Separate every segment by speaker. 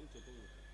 Speaker 1: Muito bom.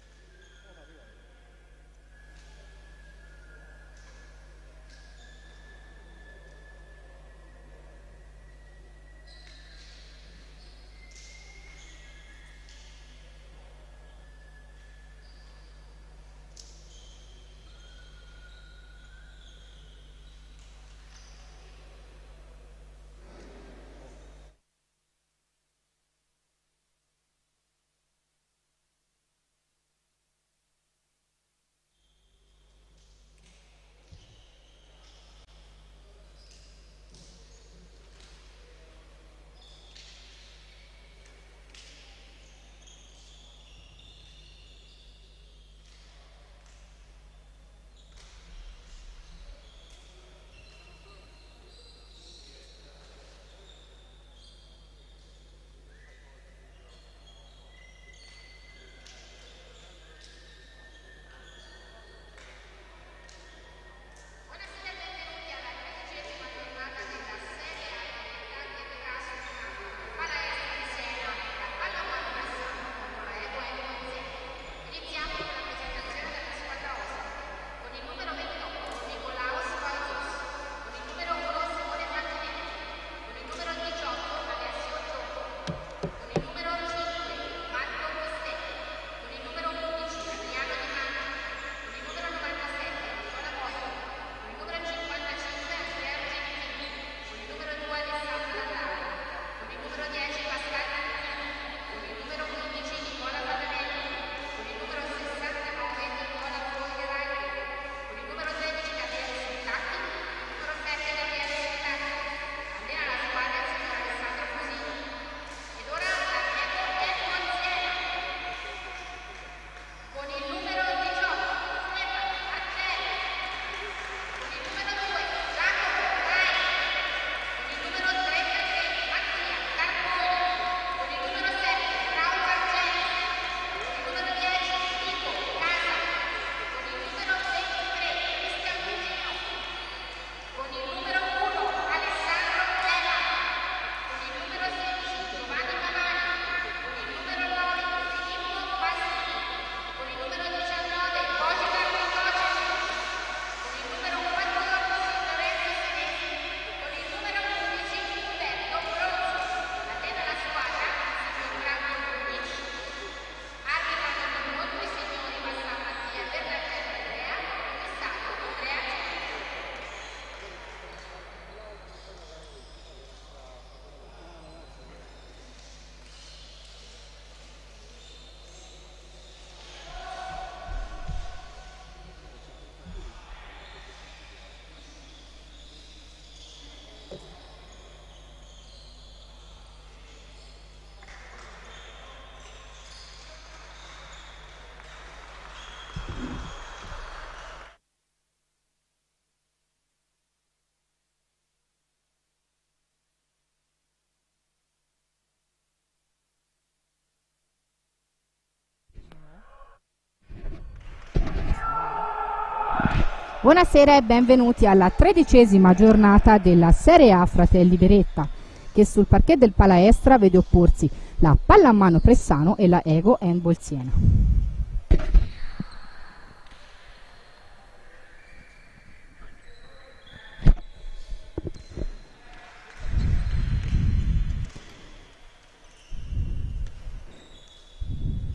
Speaker 1: Buonasera e benvenuti alla tredicesima giornata della Serie A Fratelli Beretta, che sul parquet del Palaestra vede opporsi la Pallamano Pressano e la Ego Handball Siena.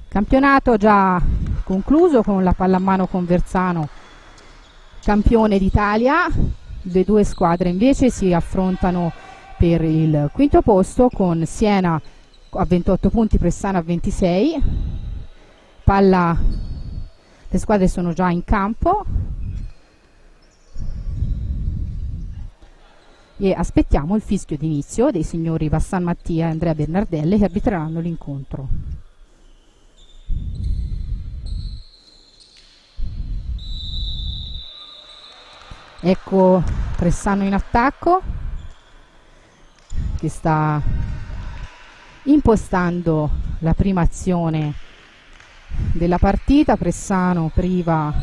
Speaker 1: Campionato già concluso con la pallamano Conversano campione d'Italia. Le due squadre invece si affrontano per il quinto posto con Siena a 28 punti, Pressana a 26. Palla, le squadre sono già in campo. E aspettiamo il fischio d'inizio dei signori Vassan Mattia e Andrea Bernardelle che arbitreranno l'incontro. Ecco Pressano in attacco che sta impostando la prima azione della partita. Pressano priva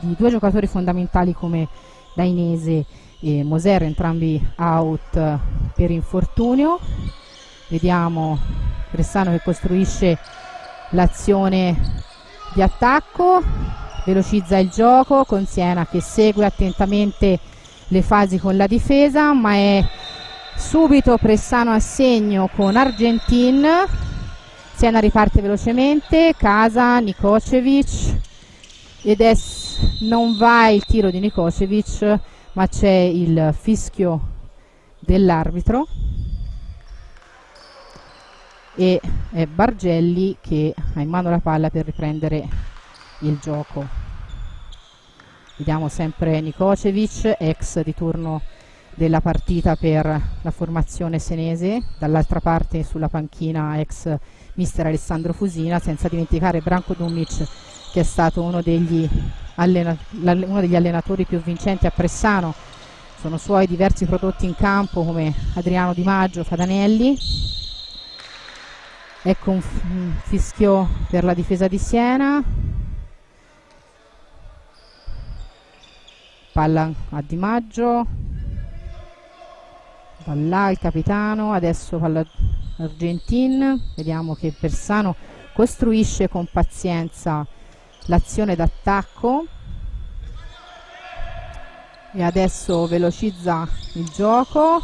Speaker 1: di due giocatori fondamentali come Dainese e Moser, entrambi out per infortunio. Vediamo Pressano che costruisce l'azione di attacco, velocizza il gioco con Siena che segue attentamente le fasi con la difesa, ma è subito Pressano a segno con Argentin. Siena riparte velocemente, Casa, Nikocevic ed è non va il tiro di Nikocevic, ma c'è il fischio dell'arbitro e è Bargelli che ha in mano la palla per riprendere il gioco. Vediamo sempre Nikocevic ex di turno della partita per la formazione senese. Dall'altra parte sulla panchina ex mister Alessandro Fusina senza dimenticare Branko Dumic che è stato uno degli, uno degli allenatori più vincenti a Pressano. Sono suoi diversi prodotti in campo come Adriano Di Maggio, Fadanelli. Ecco un fischio per la difesa di Siena palla a Di Maggio. Da là il capitano adesso palla Argentin. Vediamo che Persano costruisce con pazienza l'azione d'attacco. E adesso velocizza il gioco.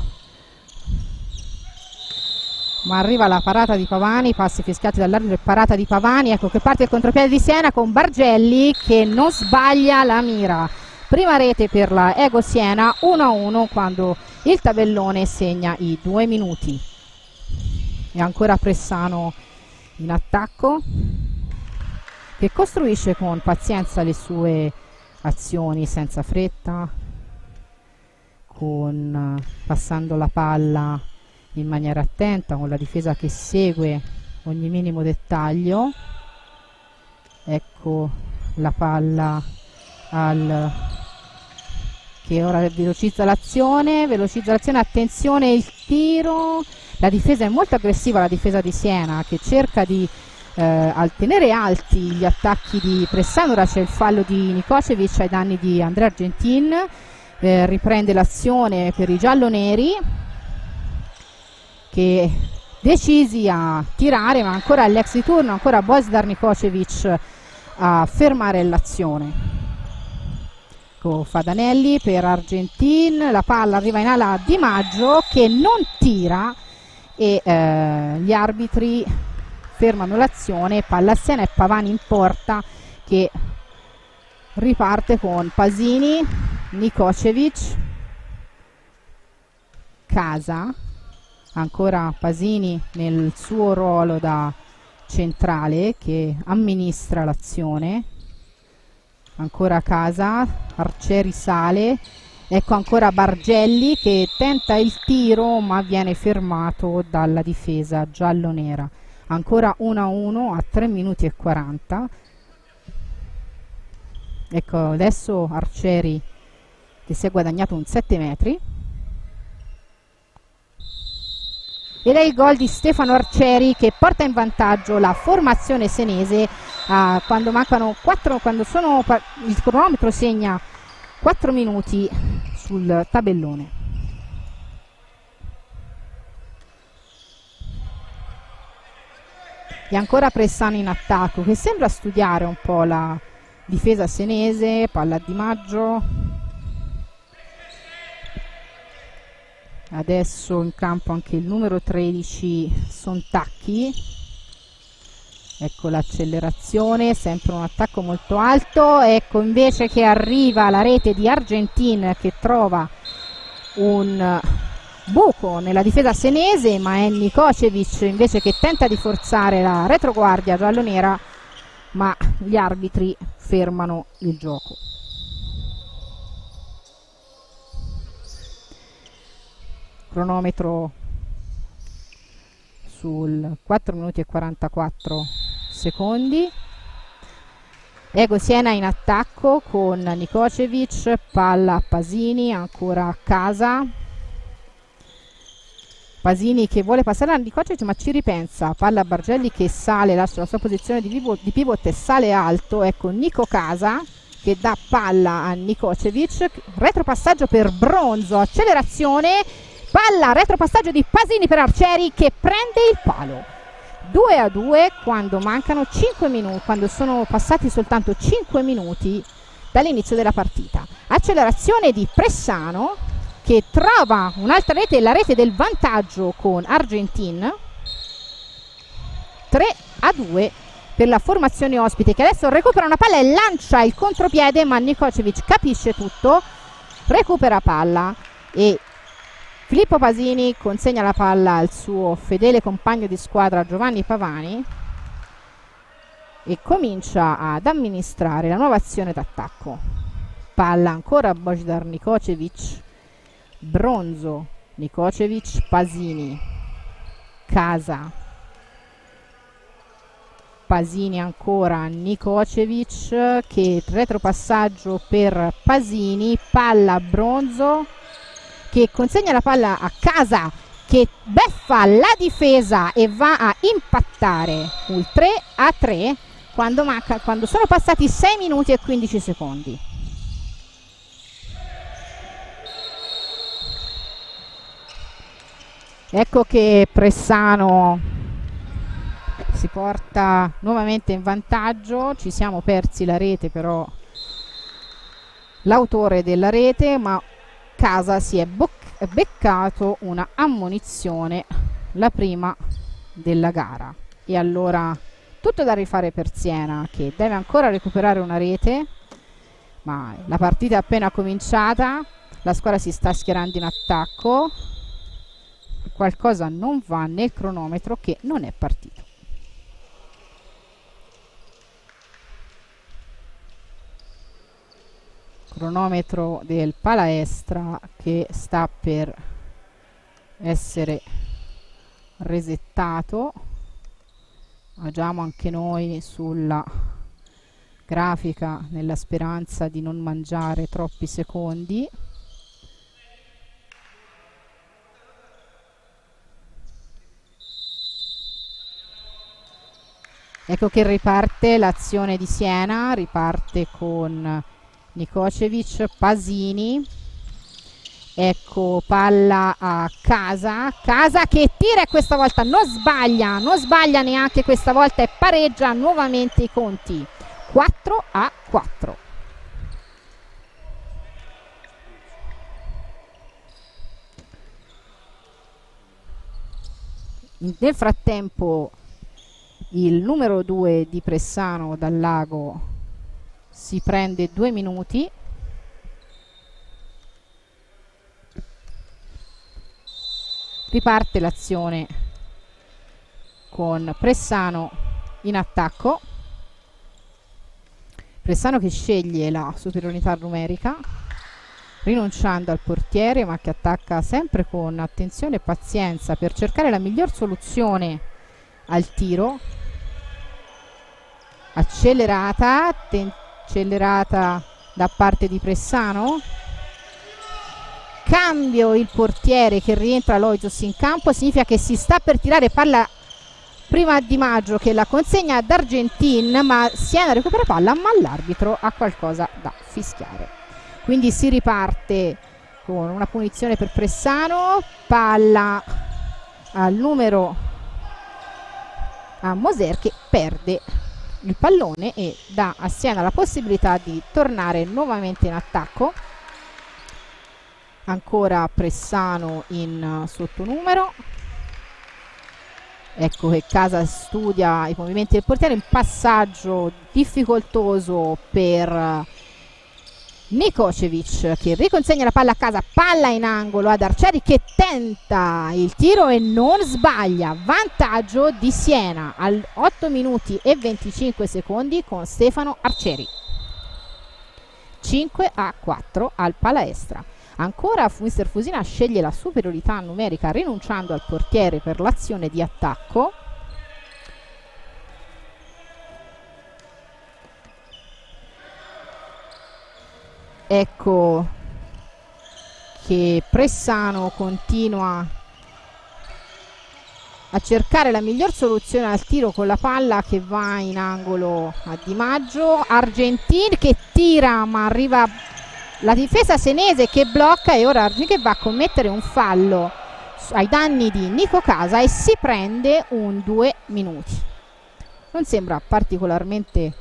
Speaker 1: Ma arriva la parata di Pavani, passi fischiati dall'arbitro e parata di Pavani, ecco che parte il contropiede di Siena con Bargelli che non sbaglia la mira. Prima rete per la Ego Siena 1-1 quando il tabellone segna i due minuti. E ancora Pressano in attacco che costruisce con pazienza le sue azioni senza fretta, con passando la palla in maniera attenta con la difesa che segue ogni minimo dettaglio ecco la palla al che ora velocizza l'azione velocizza l'azione attenzione il tiro. La difesa è molto aggressiva la difesa di Siena che cerca di eh, tenere alti gli attacchi di Pressano. Ora c'è il fallo di Nikocevic ai danni di Andrea Argentin. Eh, riprende l'azione per i gialloneri che decisi a tirare ma ancora all'ex di turno ancora Bosdar Nikocevic a fermare l'azione con Fadanelli per Argentin la palla arriva in ala Di Maggio che non tira e eh, gli arbitri fermano l'azione palla a Siena e Pavani in porta che riparte con Pasini Nikocevic Casa. Ancora Pasini nel suo ruolo da centrale che amministra l'azione ancora Casa Arcieri sale. Ecco ancora Bargelli che tenta il tiro ma viene fermato dalla difesa giallo-nera. Ancora 1-1 a 3 minuti e 40 ecco adesso Arcieri che si è guadagnato un 7 metri ed è il gol di Stefano Arcieri che porta in vantaggio la formazione senese uh, quando mancano 4 quando sono il cronometro segna 4 minuti sul tabellone. E ancora Pressano in attacco che sembra studiare un po' la difesa senese palla di Maggio adesso in campo anche il numero 13 Sontacchi ecco l'accelerazione sempre un attacco molto alto. Ecco invece che arriva la rete di Argentin che trova un buco nella difesa senese ma è Nikocevic invece che tenta di forzare la retroguardia giallonera ma gli arbitri fermano il gioco cronometro sul 4 minuti e 44 secondi Ego Siena in attacco con Nikocevic, palla a Pasini, ancora a casa. Pasini che vuole passare a Nikocevic ma ci ripensa, palla a Bargelli che sale, lascia la sua posizione di pivot, di pivot e sale alto. Ecco Nico Casa che dà palla a Nikocevic, retropassaggio per Bronzo, accelerazione Palla, retropassaggio di Pasini per Arcieri che prende il palo. 2 a 2 quando mancano 5 minuti, quando sono passati soltanto 5 minuti dall'inizio della partita. Accelerazione di Pressano che trova un'altra rete, la rete del vantaggio con Argentin. 3 a 2 per la formazione ospite che adesso recupera una palla e lancia il contropiede ma Nikocevic capisce tutto, recupera palla e Filippo Pasini consegna la palla al suo fedele compagno di squadra Giovanni Pavani e comincia ad amministrare la nuova azione d'attacco. Palla ancora a Bojdar Nikocevic, Bronzo, Nikocevic, Pasini, Casa, Pasini ancora, Nikocevic che retropassaggio per Pasini, palla Bronzo che consegna la palla a casa che beffa la difesa e va a impattare il 3 a 3 quando, manca, quando sono passati 6 minuti e 15 secondi. Ecco che Pressano si porta nuovamente in vantaggio, ci siamo persi la rete però l'autore della rete, ma casa si è beccato una ammonizione, la prima della gara. E allora tutto da rifare per Siena che deve ancora recuperare una rete, ma la partita è appena cominciata, la squadra si sta schierando in attacco, qualcosa non va nel cronometro che non è partito. Cronometro del palaestra che sta per essere resettato. Agiamo anche noi sulla grafica nella speranza di non mangiare troppi secondi. Ecco che riparte l'azione di Siena riparte con Nikocevic, Pasini. Ecco palla a casa. Casa che tira e questa volta non sbaglia non sbaglia neanche questa volta e pareggia nuovamente i conti. 4 a 4 nel frattempo il numero 2 di Pressano dal lago si prende due minuti. Riparte l'azione con Pressano in attacco. Pressano che sceglie la superiorità numerica rinunciando al portiere ma che attacca sempre con attenzione e pazienza per cercare la miglior soluzione al tiro. Accelerata accelerata da parte di Pressano. Cambio il portiere che rientra Loisos in campo significa che si sta per tirare palla prima di Maggio che la consegna ad Argentin ma Siena recupera palla ma l'arbitro ha qualcosa da fischiare. Quindi si riparte con una punizione per Pressano palla al numero a Moser che perde il pallone e dà a Siena la possibilità di tornare nuovamente in attacco. Ancora Pressano in sottonumero. Ecco che Casa studia i movimenti del portiere un passaggio difficoltoso per Nikocevic che riconsegna la palla a casa, palla in angolo ad Arcieri che tenta il tiro e non sbaglia. Vantaggio di Siena al 8 minuti e 25 secondi con Stefano Arcieri. 5 a 4 al palaestra. Ancora Mister Fusina sceglie la superiorità numerica rinunciando al portiere per l'azione di attacco ecco che Pressano continua a cercare la miglior soluzione al tiro con la palla che va in angolo a Di Maggio Argentin che tira ma arriva la difesa senese che blocca e ora Argentin che va a commettere un fallo ai danni di Nico Casa e si prende un 2 minuti. Non sembra particolarmente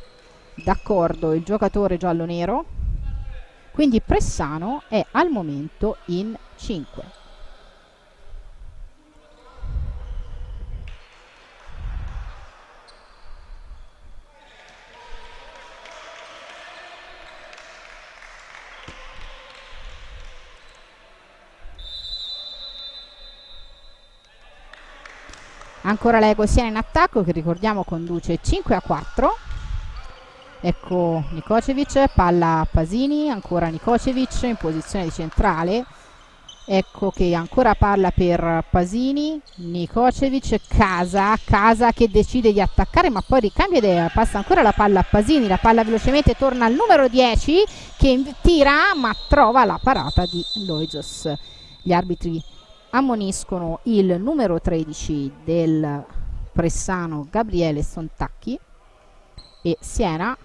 Speaker 1: d'accordo il giocatore giallo-nero, quindi Pressano è al momento in 5. ancora l'Ego Siena in attacco che ricordiamo conduce 5 a 4 ecco Nikocevic palla a Pasini ancora Nikocevic in posizione di centrale. Ecco che ancora palla per Pasini Nikocevic Casa Casa che decide di attaccare ma poi ricambia idea passa ancora la palla a Pasini la palla velocemente torna al numero 10 che tira ma trova la parata di Loisos. Gli arbitri ammoniscono il numero 13 del Pressano Gabriele Sontacchi e Siena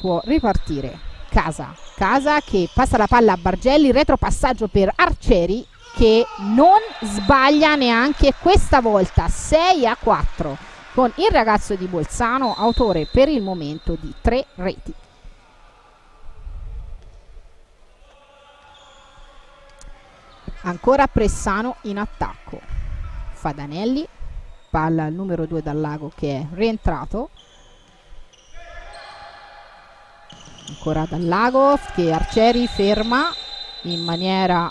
Speaker 1: può ripartire. Casa. Casa che passa la palla a Bargelli retropassaggio per Arcieri che non sbaglia neanche questa volta. 6 a 4 con il ragazzo di Bolzano autore per il momento di tre reti. Ancora Pressano in attacco. Fadanelli palla al numero 2 dal lago che è rientrato ancora dal lago che Arcieri ferma in maniera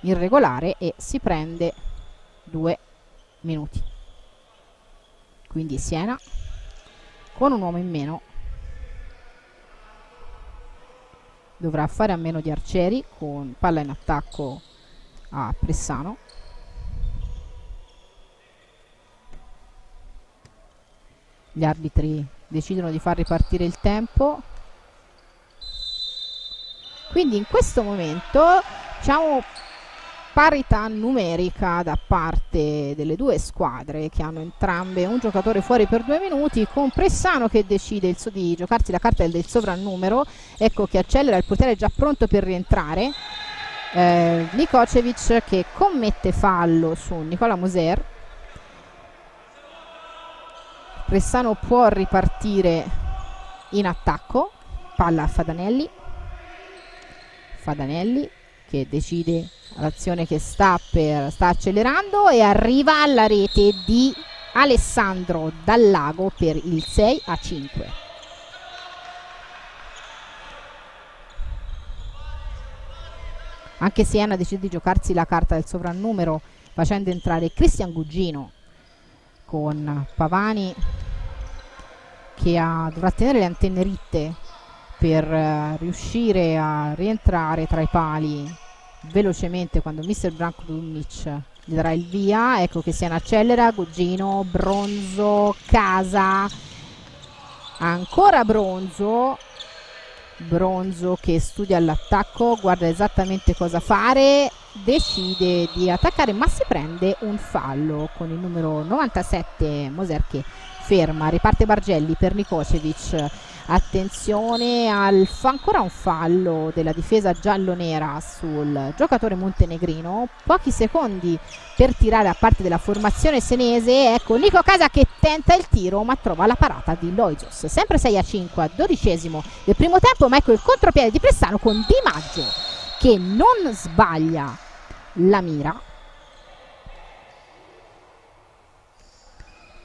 Speaker 1: irregolare e si prende due minuti. Quindi Siena con un uomo in meno dovrà fare a meno di Arcieri con palla in attacco a Pressano. Gli arbitri decidono di far ripartire il tempo. Quindi in questo momento diciamo parità numerica da parte delle due squadre che hanno entrambe un giocatore fuori per due minuti con Pressano che decide so di giocarsi la carta del sovrannumero ecco che accelera il portiere è già pronto per rientrare. Eh, Nikocevic che commette fallo su Nicola Moser Pressano può ripartire in attacco palla a Fadanelli Fadanelli che decide l'azione che sta, per, sta accelerando e arriva alla rete di Alessandro Dallago per il 6 a 5. Anche Siena decide di giocarsi la carta del sovrannumero facendo entrare Cristian Gugino con Pavani che ha, dovrà tenere le antenne ritte per uh, riuscire a rientrare tra i pali velocemente quando Mr. Branko Dumic gli darà il via. Ecco che Siena accelera Gugino, Bronzo, Casa. Ancora Bronzo. Bronzo che studia l'attacco guarda esattamente cosa fare decide di attaccare ma si prende un fallo con il numero 97 Moser che ferma riparte Bargelli per Nikocevic attenzione al fa ancora un fallo della difesa giallo-nera sul giocatore montenegrino. Pochi secondi per tirare a parte della formazione senese. Ecco Nico Casa che tenta il tiro ma trova la parata di Loisos sempre 6 a 5 a dodicesimo del primo tempo ma ecco il contropiede di Pressano con Di Maggio che non sbaglia la mira.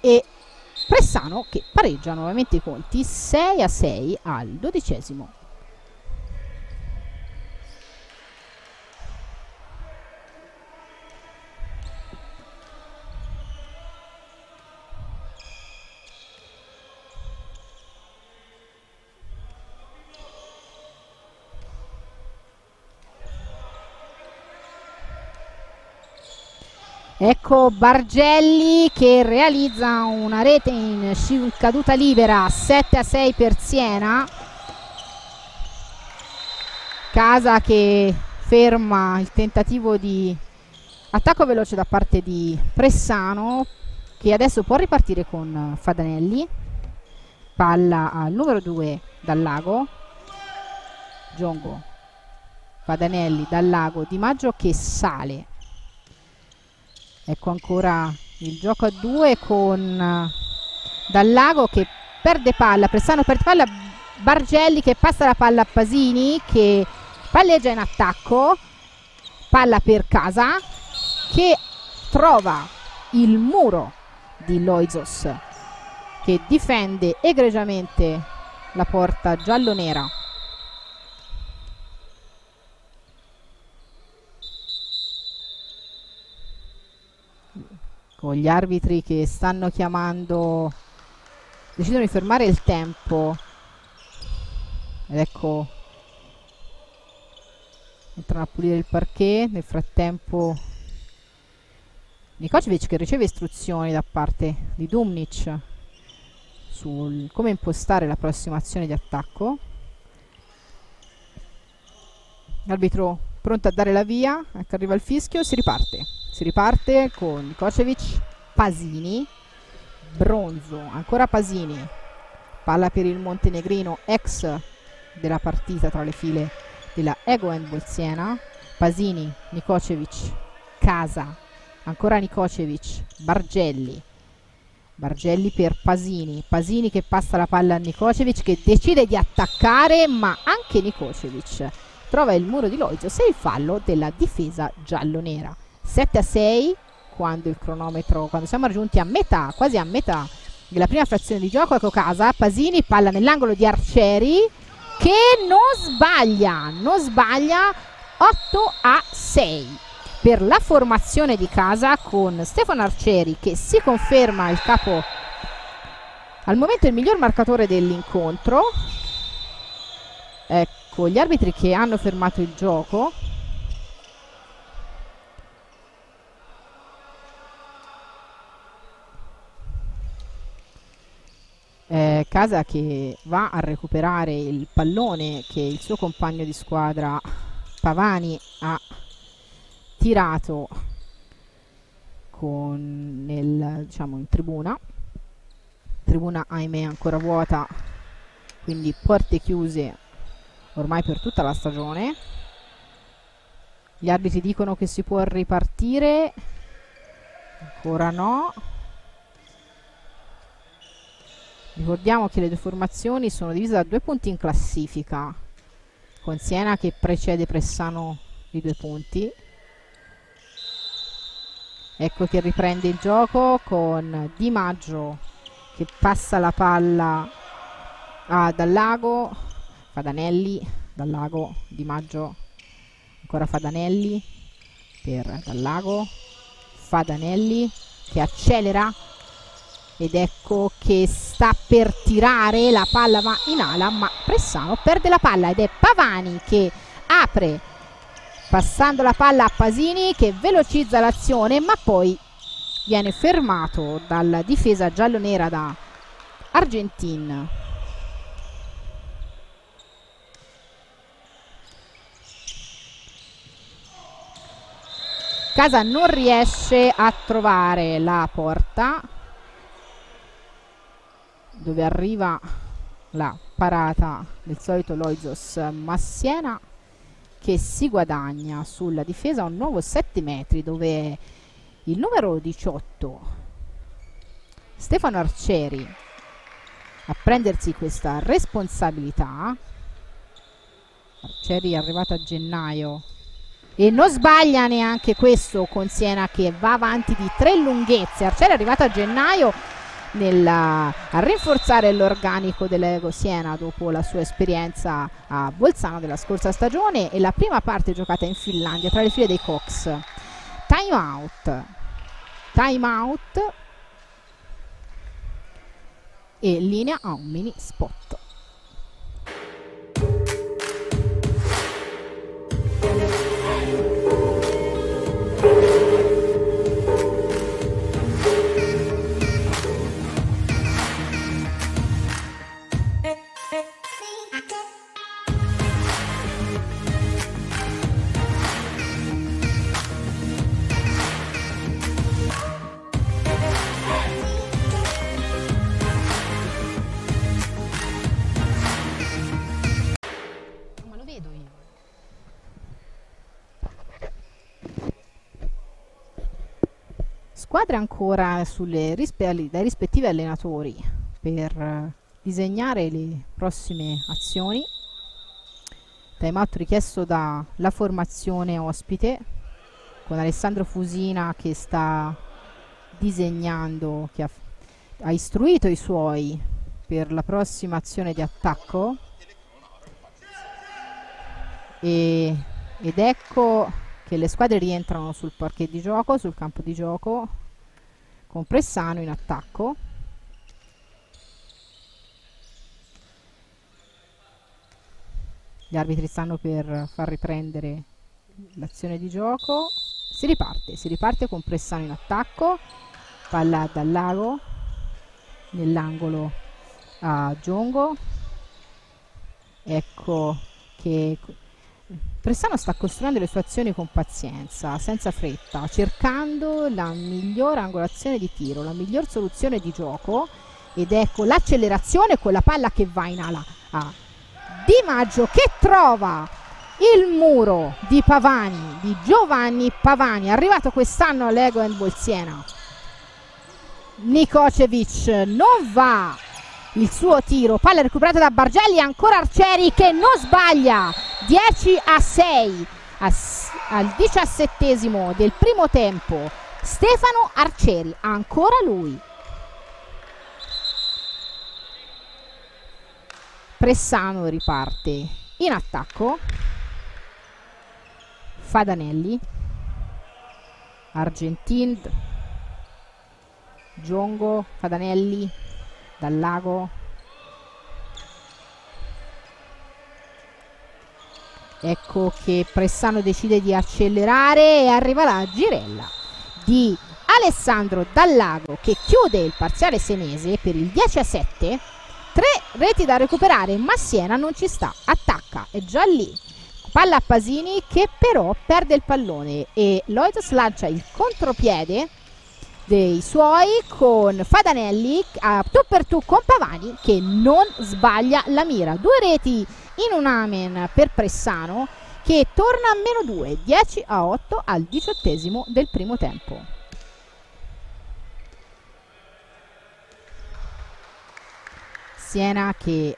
Speaker 1: E Pressano che pareggia nuovamente i conti 6 a 6 al dodicesimo Ecco Bargelli che realizza una rete in caduta libera 7 a 6 per Siena. Casa che ferma il tentativo di attacco veloce da parte di Pressano che adesso può ripartire con Fadanelli. Palla al numero 2 dal lago. Giongo Fadanelli dal lago Di Maggio che sale ecco ancora il gioco a due con uh, dal lago che perde palla Pressano perde palla Bargelli che passa la palla a Pasini che palleggia in attacco palla per casa che trova il muro di Loizos che difende egregiamente la porta giallo-nera con gli arbitri che stanno chiamando decidono di fermare il tempo. Ed ecco entrano a pulire il parquet. Nel frattempo Nikocevic che riceve istruzioni da parte di Dumnic su come impostare la prossima azione di attacco. L'arbitro pronto a dare la via ecco arriva il fischio si riparte. Si riparte con Nikocevic Pasini bronzo ancora Pasini. Palla per il montenegrino ex della partita tra le file della Ego Handball Siena. Pasini, Nikocevic Casa ancora Nikocevic Bargelli. Bargelli per Pasini. Pasini che passa la palla a Nikocevic che decide di attaccare ma anche Nikocevic trova il muro di Loizos e il fallo della difesa giallo-nera. 7 a 6 quando il cronometro, quando siamo raggiunti a metà, quasi a metà della prima frazione di gioco, ecco casa, Pasini, palla nell'angolo di Arcieri che non sbaglia, non sbaglia 8 a 6 per la formazione di casa con Stefano Arcieri che si conferma il capo al momento il miglior marcatore dell'incontro ecco gli arbitri che hanno fermato il gioco. Eh, Casa che va a recuperare il pallone che il suo compagno di squadra Pavani ha tirato con nel, diciamo, in tribuna. Tribuna ahimè ancora vuota quindi porte chiuse ormai per tutta la stagione. Gli arbitri dicono che si può ripartire. Ancora no. Ricordiamo che le due formazioni sono divise da due punti in classifica, con Siena che precede Pressano di due punti. Ecco che riprende il gioco con Di Maggio che passa la palla a Dal Lago, Fadanelli, Dal Lago, Di Maggio, ancora Fadanelli per Dal Lago, Fadanelli che accelera ed ecco che sta per tirare la palla va in ala ma Pressano perde la palla ed è Pavani che apre passando la palla a Pasini che velocizza l'azione ma poi viene fermato dalla difesa giallonera da Argentin Casa non riesce a trovare la porta dove arriva la parata del solito Loizos Massiena che si guadagna sulla difesa un nuovo 7 metri dove il numero 18 Stefano Arcieri a prendersi questa responsabilità. Arcieri è arrivato a gennaio e non sbaglia neanche questo con Siena che va avanti di tre lunghezze Arcieri è arrivato a gennaio nella, a rinforzare l'organico dell'Ego Siena dopo la sua esperienza a Bolzano della scorsa stagione e la prima parte giocata in Finlandia tra le file dei Cox. Time out. Time out e linea a un mini spot. Squadre ancora rispe dai rispettivi allenatori per uh, disegnare le prossime azioni. Time out richiesto dalla formazione ospite con Alessandro Fusina che sta disegnando, che ha, ha istruito i suoi per la prossima azione di attacco. E, ed ecco che le squadre rientrano sul parquet di gioco, sul campo di gioco, con Pressano in attacco. Gli arbitri stanno per far riprendere l'azione di gioco. Si riparte, si riparte con Pressano in attacco, palla dal lago, nell'angolo a Giongo. Ecco che Pressano sta costruendo le sue azioni con pazienza, senza fretta, cercando la migliore angolazione di tiro, la miglior soluzione di gioco ed ecco l'accelerazione con la palla che va in ala a Di Maggio che trova il muro di Pavani, di Giovanni Pavani, arrivato quest'anno all'Ego Handball Siena. Nikocevic non va il suo tiro, palla recuperata da Bargelli, ancora Arcieri che non sbaglia, 10 a 6 al diciassettesimo del primo tempo, Stefano Arcieri, ancora lui. Pressano riparte. In attacco, Fadanelli, Argentin, Giongo, Fadanelli, dal lago. Ecco che Pressano decide di accelerare e arriva la girella di Alessandro Dallago che chiude il parziale senese per il 10 a 7 tre reti da recuperare ma Siena non ci sta attacca è già lì. Palla a Pasini che però perde il pallone e Loitos lancia il contropiede dei suoi con Fadanelli a tu per tu con Pavani che non sbaglia la mira. Due reti in un amen per Pressano che torna a meno 2, 10 a 8 al diciottesimo del primo tempo. Siena che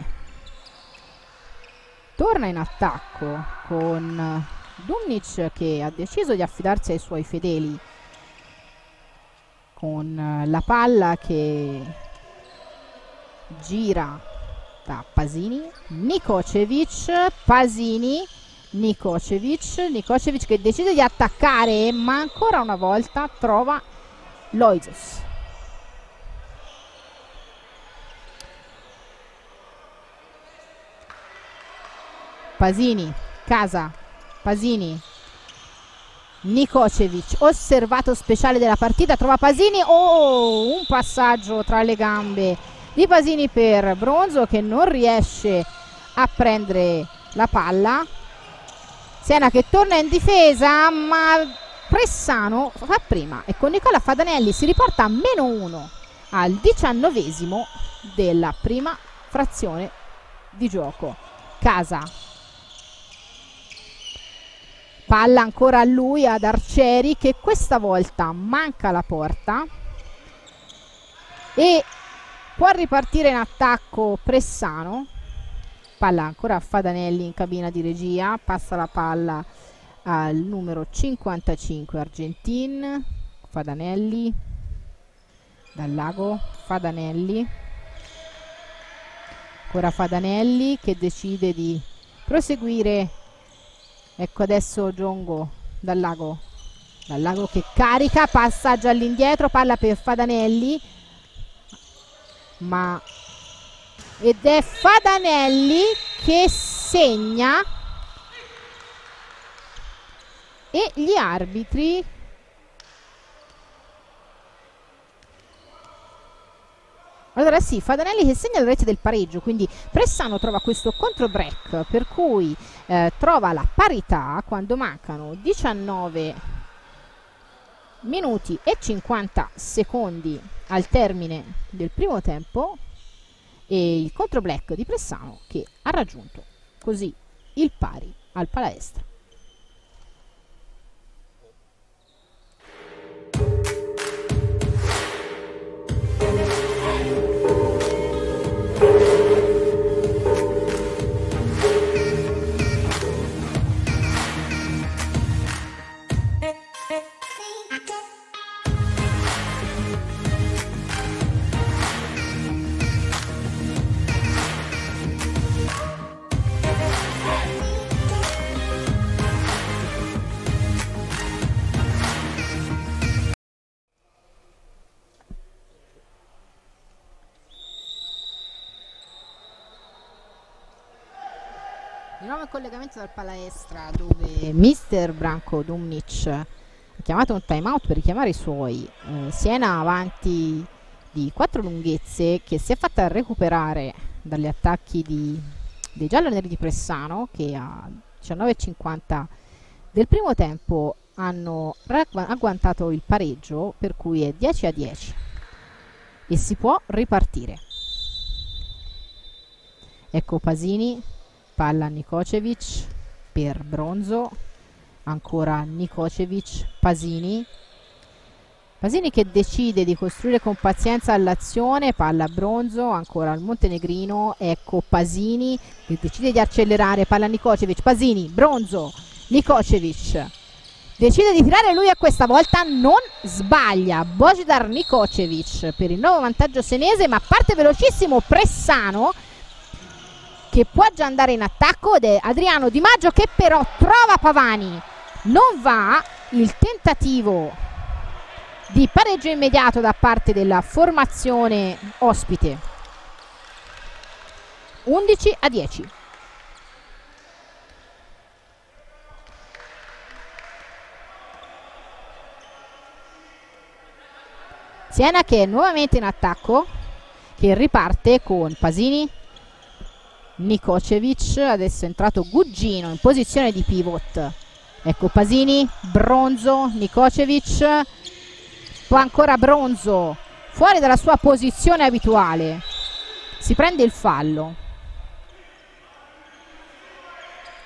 Speaker 1: torna in attacco con Dumnic che ha deciso di affidarsi ai suoi fedeli con eh, la palla che gira da Pasini, Nikocevic, Pasini, Nikocevic, Nikocevic che decide di attaccare ma ancora una volta trova Loisos. Pasini, Casa, Pasini, Nikocevic, osservato speciale della partita, trova Pasini, oh, un passaggio tra le gambe di Pasini per Bronzo che non riesce a prendere la palla. Siena che torna in difesa, ma Pressano fa prima e con Nicola Fadanelli si riporta a meno uno al diciannovesimo della prima frazione di gioco. Casa Palla ancora a lui, ad Arcieri, che questa volta manca la porta. E può ripartire in attacco Pressano. Palla ancora a Fadanelli in cabina di regia. Passa la palla al numero 55 Argentin. Fadanelli. Dal lago. Fadanelli. Ancora Fadanelli che decide di proseguire ecco adesso Giongo dal lago. Dal lago che carica passaggio all'indietro palla per Fadanelli. Ma ed è Fadanelli che segna. E gli arbitri. Allora sì, Fadanelli che segna la rete del pareggio, quindi Pressano trova questo contro break per cui eh, trova la parità quando mancano 19 minuti e 50 secondi al termine del primo tempo e il contro black di Pressano che ha raggiunto così il pari al palestra. Collegamento dal palestra dove mister Branco Dumnic ha chiamato un time out per richiamare i suoi. Eh, Siena avanti di quattro lunghezze che si è fatta recuperare dagli attacchi di, dei gialloneri di Pressano che a 19.50 del primo tempo hanno agguantato il pareggio per cui è 10 a 10 e si può ripartire. Ecco Pasini palla Nikocevic per Bronzo. Ancora Nikocevic Pasini. Pasini che decide di costruire con pazienza l'azione palla Bronzo ancora al Montenegrino ecco Pasini che decide di accelerare palla Nikocevic Pasini Bronzo Nikocevic. Decide di tirare lui a questa volta non sbaglia Bojdar Nikocevic per il nuovo vantaggio senese ma parte velocissimo Pressano che può già andare in attacco ed è Adriano Di Maggio che però trova Pavani. Non va il tentativo di pareggio immediato da parte della formazione ospite. 11 a 10 Siena che è nuovamente in attacco che riparte con Pasini Nikocevic, adesso è entrato Gugino in posizione di pivot. Ecco Pasini, Bronzo, Nikocevic, poi ancora Bronzo, fuori dalla sua posizione abituale. Si prende il fallo.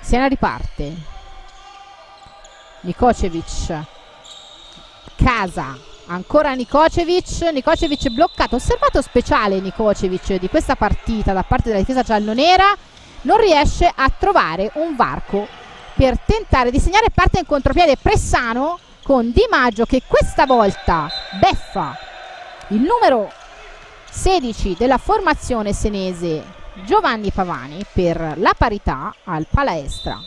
Speaker 1: Siena riparte. Nikocevic, Casa, ancora Nikocevic. Nikocevic bloccato. Osservato speciale Nikocevic di questa partita da parte della difesa giallonera. Non riesce a trovare un varco per tentare di segnare. Parte in contropiede Pressano con Di Maggio che questa volta beffa il numero 16 della formazione senese Giovanni Pavani per la parità al palaestra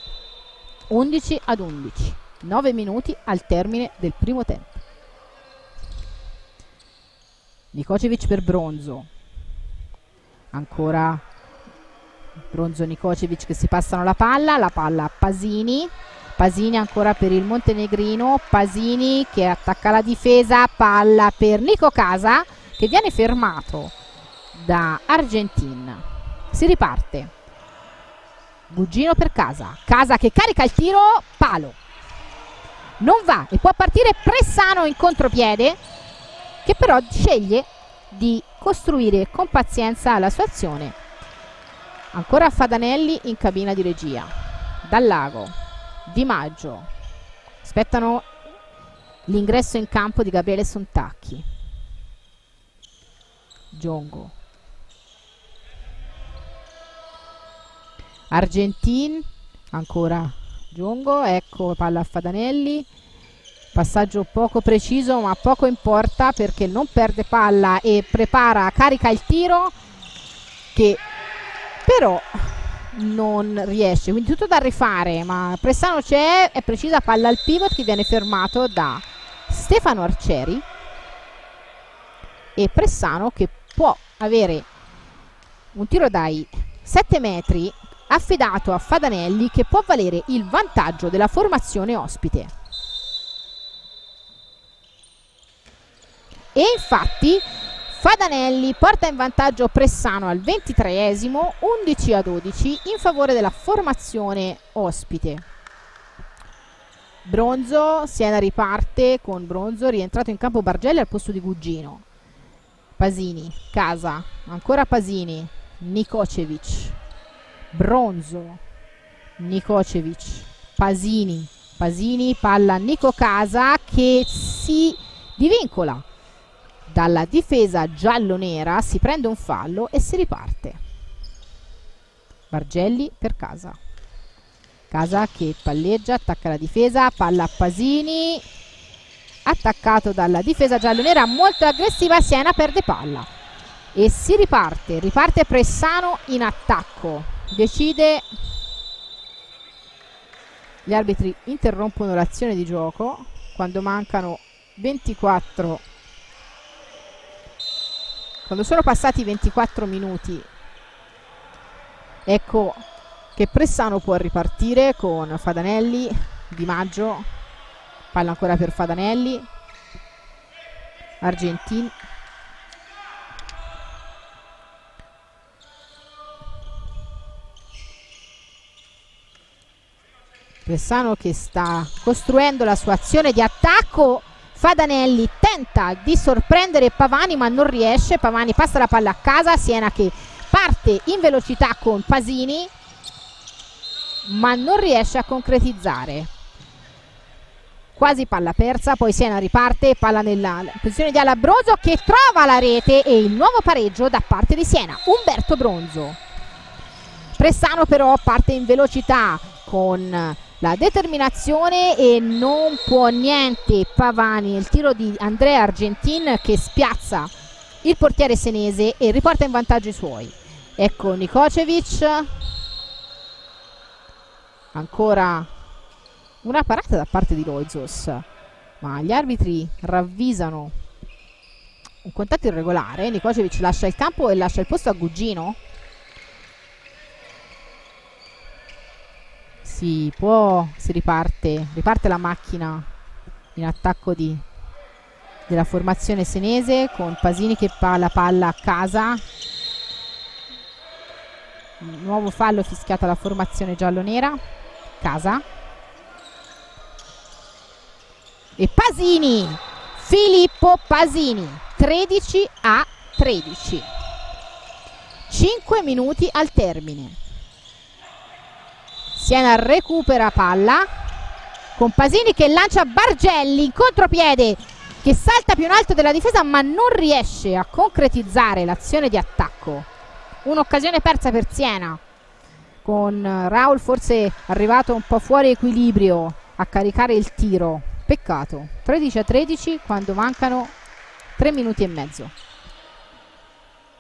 Speaker 1: 11 ad 11 9 minuti al termine del primo tempo Nikocevic per Bronzo. Ancora Bronzo Nikocevic che si passano la palla la palla a Pasini. Pasini ancora per il Montenegrino Pasini che attacca la difesa palla per Nico Casa che viene fermato da Argentin. Si riparte. Gugino per Casa. Casa che carica il tiro palo. Non va e può partire Pressano in contropiede che però sceglie di costruire con pazienza la sua azione. Ancora Fadanelli in cabina di regia. Dal lago, Di Maggio. Aspettano l'ingresso in campo di Gabriele Sontacchi. Giongo. Argentin, ancora Giongo, ecco palla a Fadanelli passaggio poco preciso ma poco importa perché non perde palla e prepara, carica il tiro che però non riesce. Quindi tutto da rifare ma Pressano c'è è precisa palla al pivot che viene fermato da Stefano Arcieri e Pressano che può avere un tiro dai 7 metri affidato a Fadanelli che può valere il vantaggio della formazione ospite e infatti Fadanelli porta in vantaggio Pressano al 23esimo 11 a 12 in favore della formazione ospite. Bronzo Siena riparte con Bronzo rientrato in campo Bargelli al posto di Gugino. Pasini Casa ancora Pasini Nikocevic. Bronzo Nikocevic. Pasini Pasini palla Nico Casa che si divincola dalla difesa giallo-nera si prende un fallo e si riparte. Bargelli per Casa. Casa che palleggia, attacca la difesa palla a Pasini. Attaccato dalla difesa giallo-nera molto aggressiva Siena perde palla. E si riparte riparte Pressano in attacco. Decide gli arbitri interrompono l'azione di gioco. Quando mancano 24 quando sono passati 24 minuti ecco che Pressano può ripartire con Fadanelli, Di Maggio, palla ancora per Fadanelli, Argentini. Pressano che sta costruendo la sua azione di attacco Fadanelli tenta di sorprendere Pavani ma non riesce. Pavani passa la palla a casa Siena che parte in velocità con Pasini ma non riesce a concretizzare. Quasi palla persa poi Siena riparte palla nella posizione di Alabroso che trova la rete e il nuovo pareggio da parte di Siena. Umberto Bronzo. Pressano però parte in velocità con la determinazione e non può niente Pavani. Il tiro di Andrea Argentin che spiazza il portiere senese e riporta in vantaggio i suoi. Ecco Nikocevic. Ancora una parata da parte di Loizos ma gli arbitri ravvisano un contatto irregolare. Nikocevic lascia il campo e lascia il posto a Gugino si può, si riparte, riparte la macchina in attacco di, della formazione senese con Pasini che fa la palla a casa. Nuovo fallo fischiato alla formazione giallo-nera. Casa. E Pasini, Filippo Pasini, 13 a 13. 5 minuti al termine. Siena recupera palla con Pasini che lancia Bargelli in contropiede che salta più in alto della difesa ma non riesce a concretizzare l'azione di attacco. Un'occasione persa per Siena con Raul forse arrivato un po' fuori equilibrio a caricare il tiro. Peccato. 13 a 13 quando mancano 3 minuti e mezzo.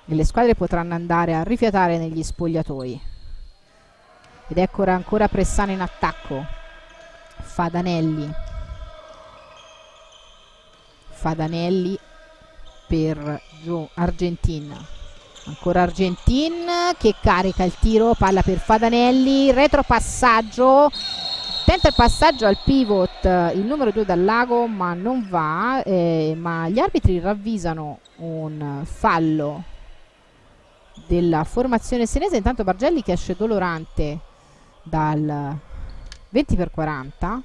Speaker 1: E le squadre potranno andare a rifiatare negli spogliatoi ed ecco ancora Pressano in attacco. Fadanelli. Fadanelli per Argentina ancora Argentin che carica il tiro palla per Fadanelli retropassaggio. Tenta il passaggio al pivot il numero 2 dal lago ma non va eh, ma gli arbitri ravvisano un fallo della formazione senese. Intanto Bargelli che esce dolorante dal 20 x 40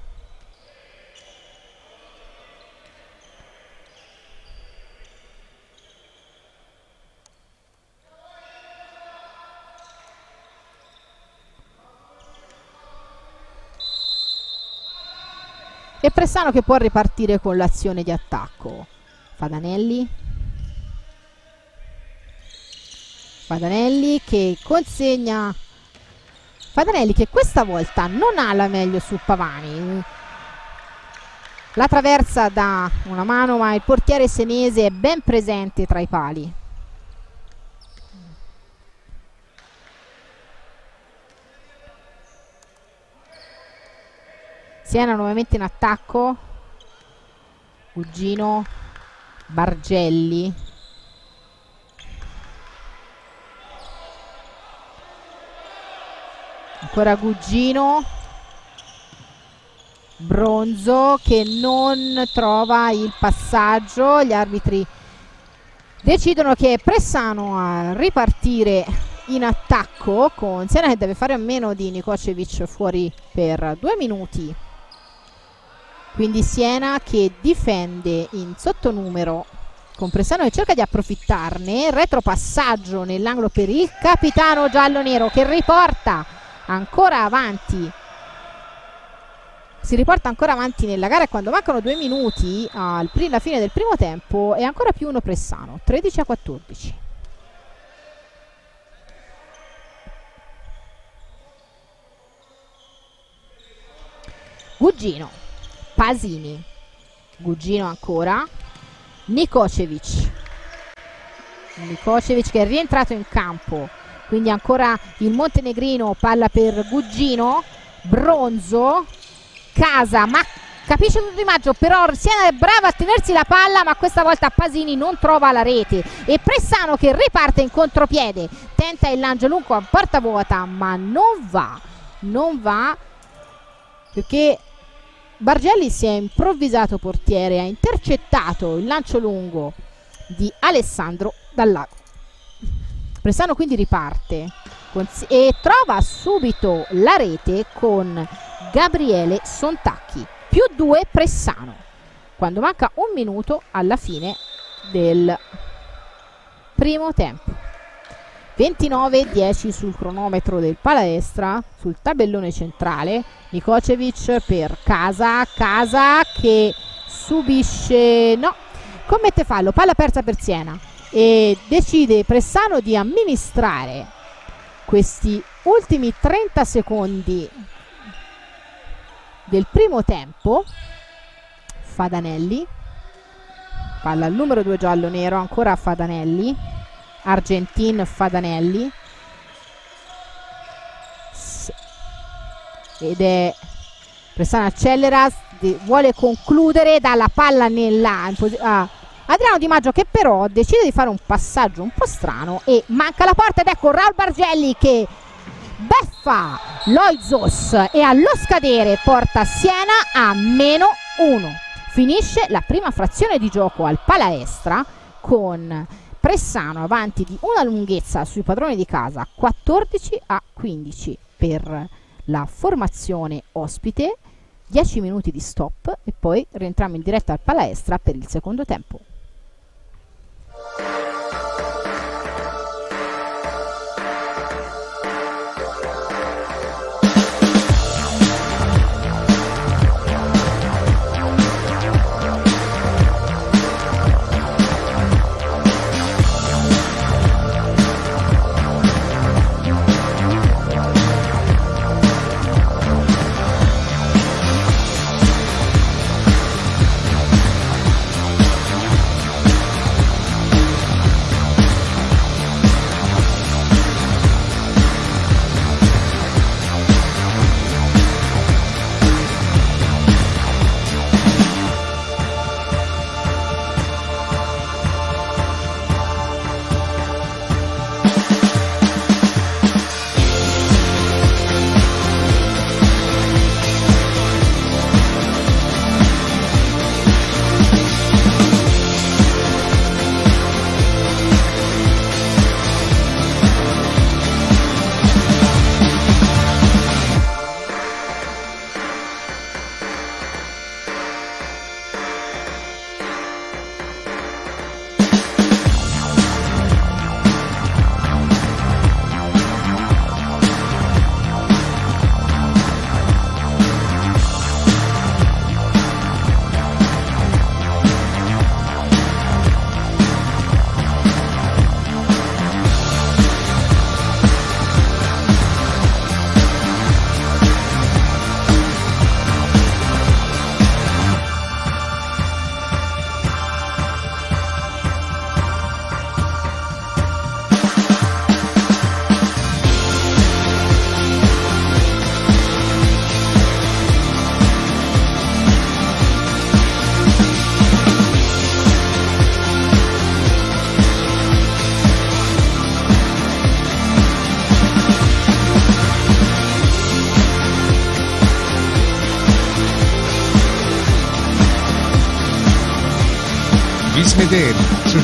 Speaker 1: e Pressano che può ripartire con l'azione di attacco. Fadanelli. Fadanelli che consegna Fadanelli che questa volta non ha la meglio su Pavani. La traversa da una mano ma il portiere senese è ben presente tra i pali. Siena nuovamente in attacco. Cugino Bargelli ancora Gugino. Bronzo che non trova il passaggio. Gli arbitri decidono che è Pressano a ripartire in attacco con Siena che deve fare a meno di Nikocevic fuori per due minuti. Quindi Siena che difende in sottonumero. Con Pressano che cerca di approfittarne. Retropassaggio nell'angolo per il capitano giallo-nero che riporta ancora avanti. Si riporta ancora avanti nella gara quando mancano due minuti alla fine del primo tempo è ancora più uno Pressano 13 a 14 Gugino Pasini Gugino ancora Nikocevic. Nikocevic che è rientrato in campo quindi ancora il montenegrino palla per Gugino. Bronzo. Casa ma capisce tutto Di Maggio però Siena è brava a tenersi la palla ma questa volta Pasini non trova la rete. E Pressano che riparte in contropiede. Tenta il lancio lungo a porta vuota ma non va. Non va perché Bargelli si è improvvisato portiere ha intercettato il lancio lungo di Alessandro Dallago Pressano quindi riparte e trova subito la rete con Gabriele Sontacchi più 2 Pressano. Quando manca un minuto alla fine del primo tempo. 29-10 sul cronometro del palestra sul tabellone centrale. Nikocevic per Casa Casa che subisce no commette fallo palla persa per Siena e decide Pressano di amministrare questi ultimi 30 secondi del primo tempo. Fadanelli palla al numero 2 giallo nero ancora Fadanelli Argentin Fadanelli. Ed è Pressano accelera vuole concludere dalla palla nella ah, Adriano Di Maggio che però decide di fare un passaggio un po' strano e manca la porta ed ecco Raul Bargelli che beffa Loizos e allo scadere porta Siena a meno 1. Finisce la prima frazione di gioco al Palaestra con Pressano avanti di una lunghezza sui padroni di casa 14 a 15 per la formazione ospite 10 minuti di stop e poi rientriamo in diretta al Palaestra per il secondo tempo.
Speaker 2: Bye.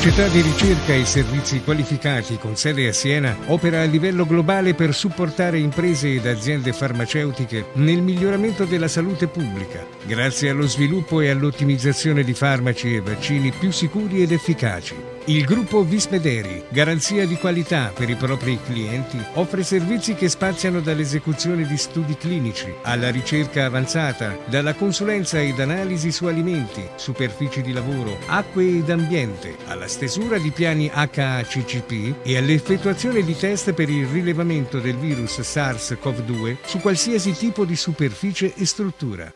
Speaker 2: Società di ricerca e servizi qualificati con sede a Siena, opera a livello globale per supportare imprese ed aziende farmaceutiche nel miglioramento della salute pubblica, grazie allo sviluppo e all'ottimizzazione di farmaci e vaccini più sicuri ed efficaci. Il gruppo Vismederi, garanzia di qualità per i propri clienti, offre servizi che spaziano dall'esecuzione di studi clinici alla ricerca avanzata, dalla consulenza ed analisi su alimenti, superfici di lavoro, acque ed ambiente, alla stesura di piani HACCP e all'effettuazione di test per il rilevamento del virus SARS-CoV-2 su qualsiasi tipo di superficie e struttura.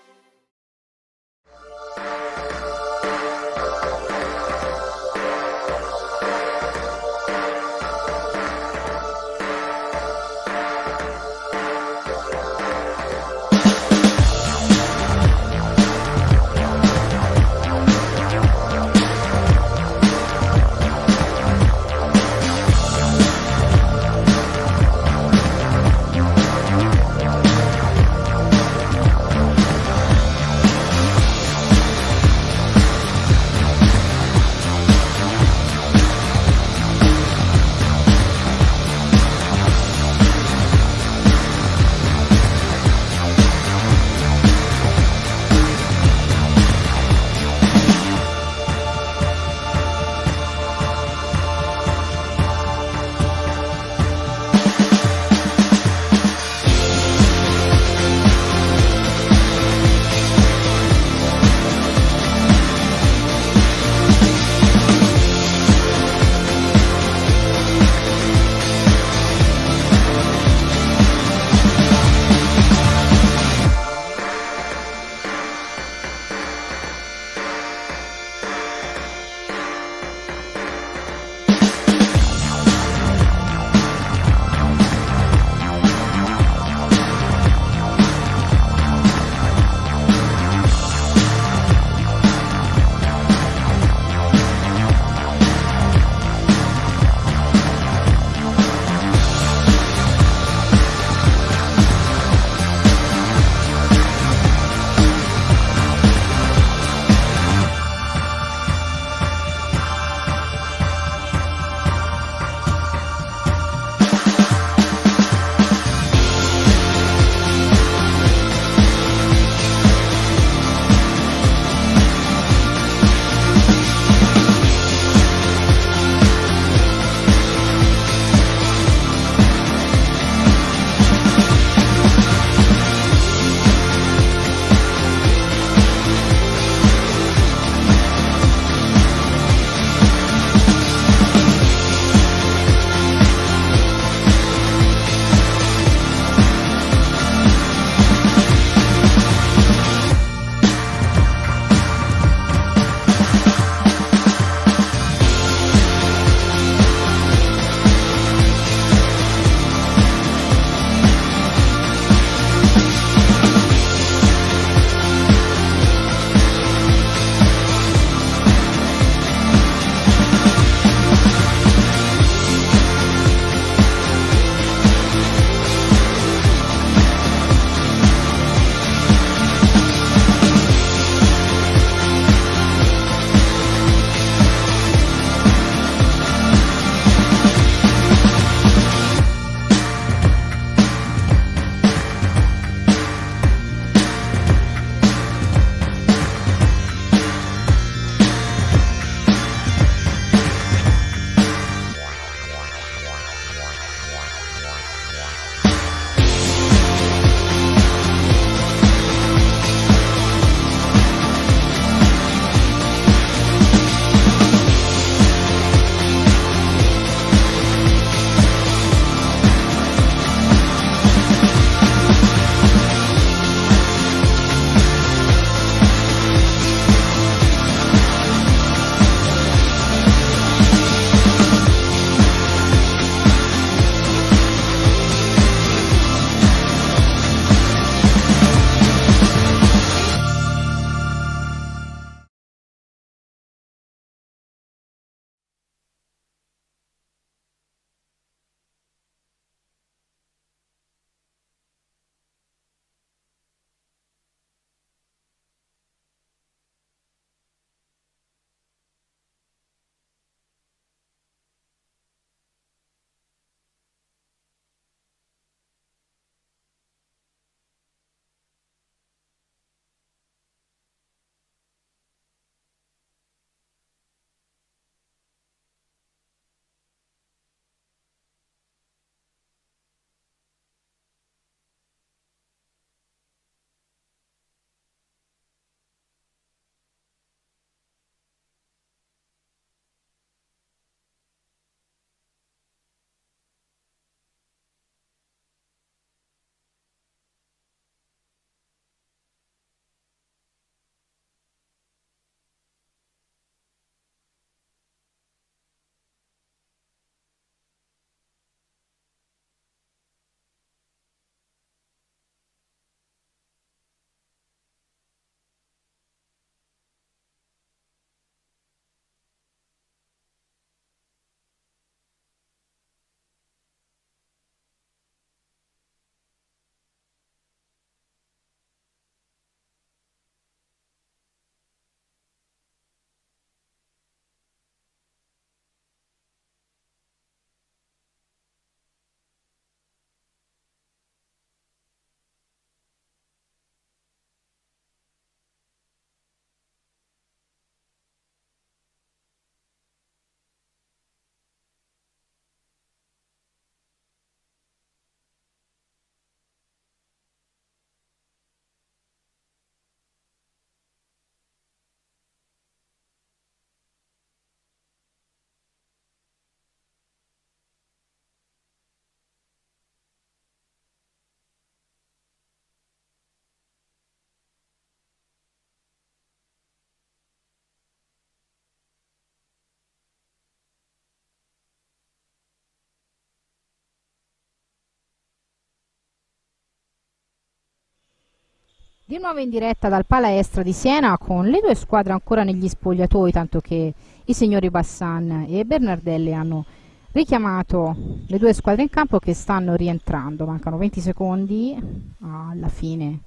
Speaker 1: Di nuovo in diretta dal Palaestra di Siena con le due squadre ancora negli spogliatoi, tanto che i signori Bassan e Bernardelli hanno richiamato le due squadre in campo che stanno rientrando. Mancano 20 secondi alla fine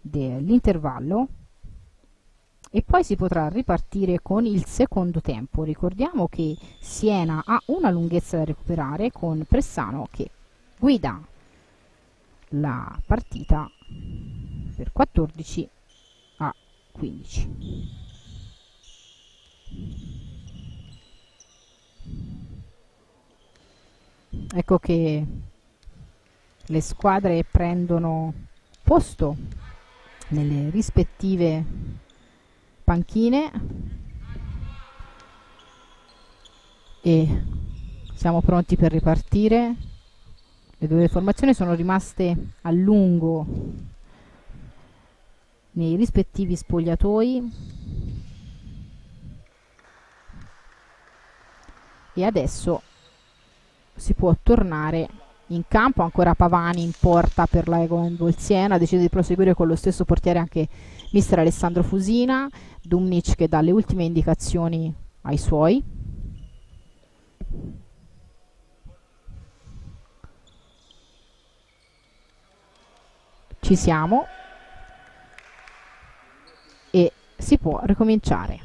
Speaker 1: dell'intervallo e poi si potrà ripartire con il secondo tempo. Ricordiamo che Siena ha una lunghezza da recuperare con Pressano che guida la partita per 14 a 15. Ecco che le squadre prendono posto nelle rispettive panchine e siamo pronti per ripartire. Le due formazioni sono rimaste a lungo nei rispettivi spogliatoi e adesso si può tornare in campo ancora Pavani in porta per la Ego Siena ha deciso di proseguire con lo stesso portiere anche mister Alessandro Fusina Dumnic che dà le ultime indicazioni ai suoi. Ci siamo si può ricominciare.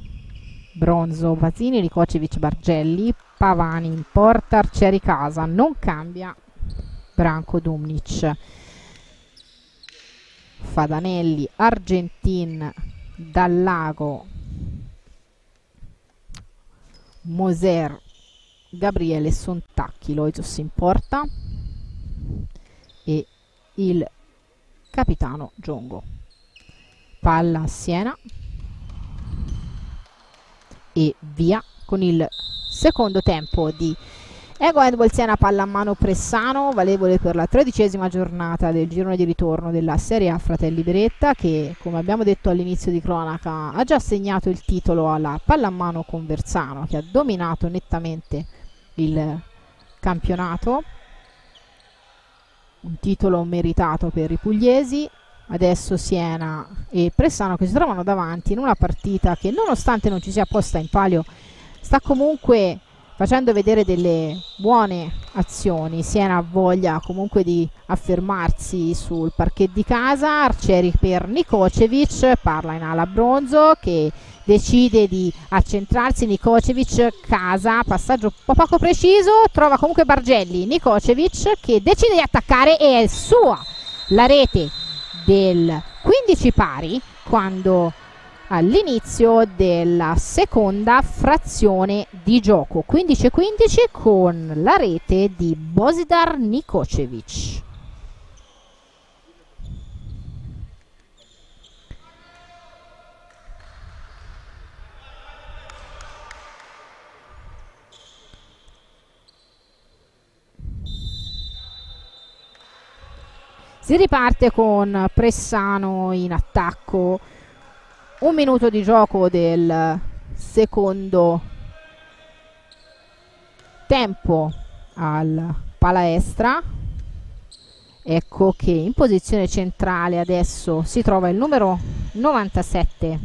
Speaker 1: Bronzo, Basini, Ricocevic, Bargelli, Pavani in porta, Arcieri Casa, non cambia Branco Dumnic. Fadanelli, Argentin, Dallago, Moser, Gabriele Sontacchi, Loisos in porta e il capitano Giongo palla a Siena e via con il secondo tempo di Ego Handball Siena palla a mano Pressano valevole per la tredicesima giornata del girone di ritorno della Serie A Fratelli Beretta che come abbiamo detto all'inizio di cronaca ha già segnato il titolo alla palla a mano Conversano che ha dominato nettamente il campionato. Un titolo meritato per i pugliesi adesso Siena e Pressano che si trovano davanti in una partita che nonostante non ci sia posta in palio sta comunque facendo vedere delle buone azioni. Siena ha voglia comunque di affermarsi sul parquet di casa. Arcieri per Nikocevic parla in ala bronzo che decide di accentrarsi. Nikocevic casa passaggio un po' poco preciso trova comunque Bargelli. Nikocevic che decide di attaccare e è sua la rete del 15 pari quando all'inizio della seconda frazione di gioco 15-15 con la rete di Bosidar Nikocevic. Si riparte con Pressano in attacco. Un minuto di gioco del secondo tempo al palaestra. Ecco che in posizione centrale adesso si trova il numero 97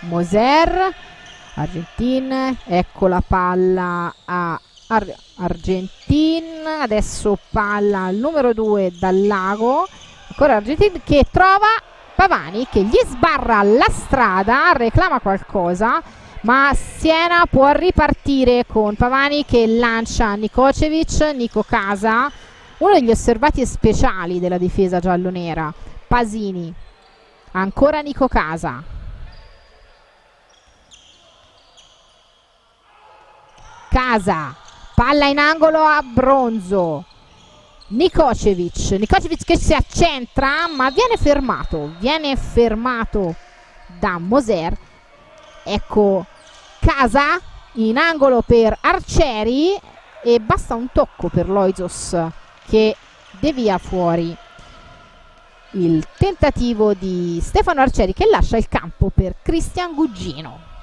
Speaker 1: Moser Argentin, ecco la palla a Ar Argentin, adesso palla al numero 2 dal lago, ancora Argentin che trova Pavani che gli sbarra la strada, reclama qualcosa, ma Siena può ripartire con Pavani che lancia Nikocevic, Nico Casa, uno degli osservati speciali della difesa giallonera, Pasini, ancora Nico Casa, Casa palla in angolo a Bronzo. Nikocevic. Nikocevic che si accentra ma viene fermato. Viene fermato da Moser. Ecco Casa in angolo per Arcieri e basta un tocco per Loizos che devia fuori. Il tentativo di Stefano Arcieri che lascia il campo per Cristian Gugino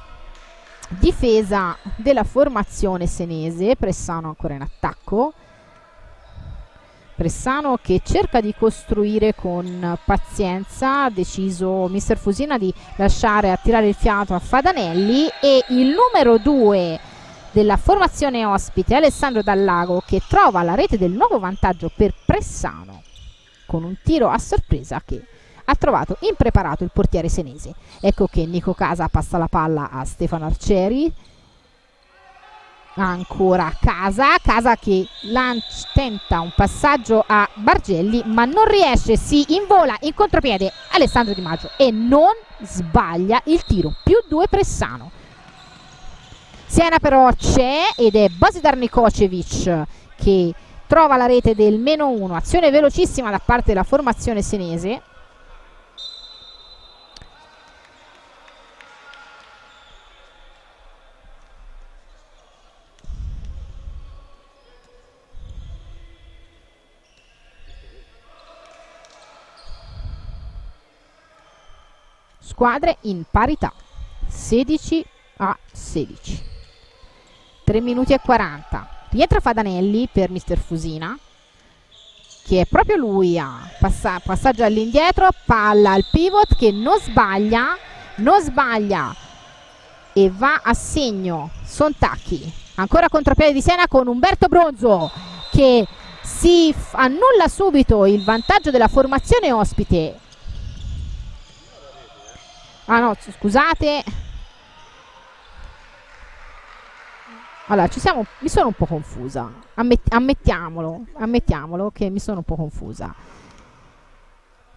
Speaker 1: difesa della formazione senese. Pressano ancora in attacco. Pressano che cerca di costruire con pazienza, ha deciso mister Fusina di lasciare attirare il fiato a Fadanelli. E il numero 2 della formazione ospite Alessandro Dallago che trova la rete del nuovo vantaggio per Pressano con un tiro a sorpresa che ha trovato impreparato il portiere senese. Ecco che Nico Casa passa la palla a Stefano Arcieri. Ancora Casa, Casa che lancia, tenta un passaggio a Bargelli ma non riesce, si invola in contropiede Alessandro Di Maggio e non sbaglia il tiro, più due Pressano. Siena però c'è ed è Bosidar Nikocevic che trova la rete del meno uno, azione velocissima da parte della formazione senese squadre in parità. 16 a 16 3 minuti e 40 rientra Fadanelli per mister Fusina che è proprio lui a passa passaggio all'indietro palla al pivot che non sbaglia non sbaglia e va a segno Sontacchi ancora contropiede di Siena con Umberto Bronzo che si annulla subito il vantaggio della formazione ospite Ah no, scusate. Allora, ci siamo, mi sono un po' confusa. Ammet ammettiamolo, ammettiamolo che mi sono un po' confusa.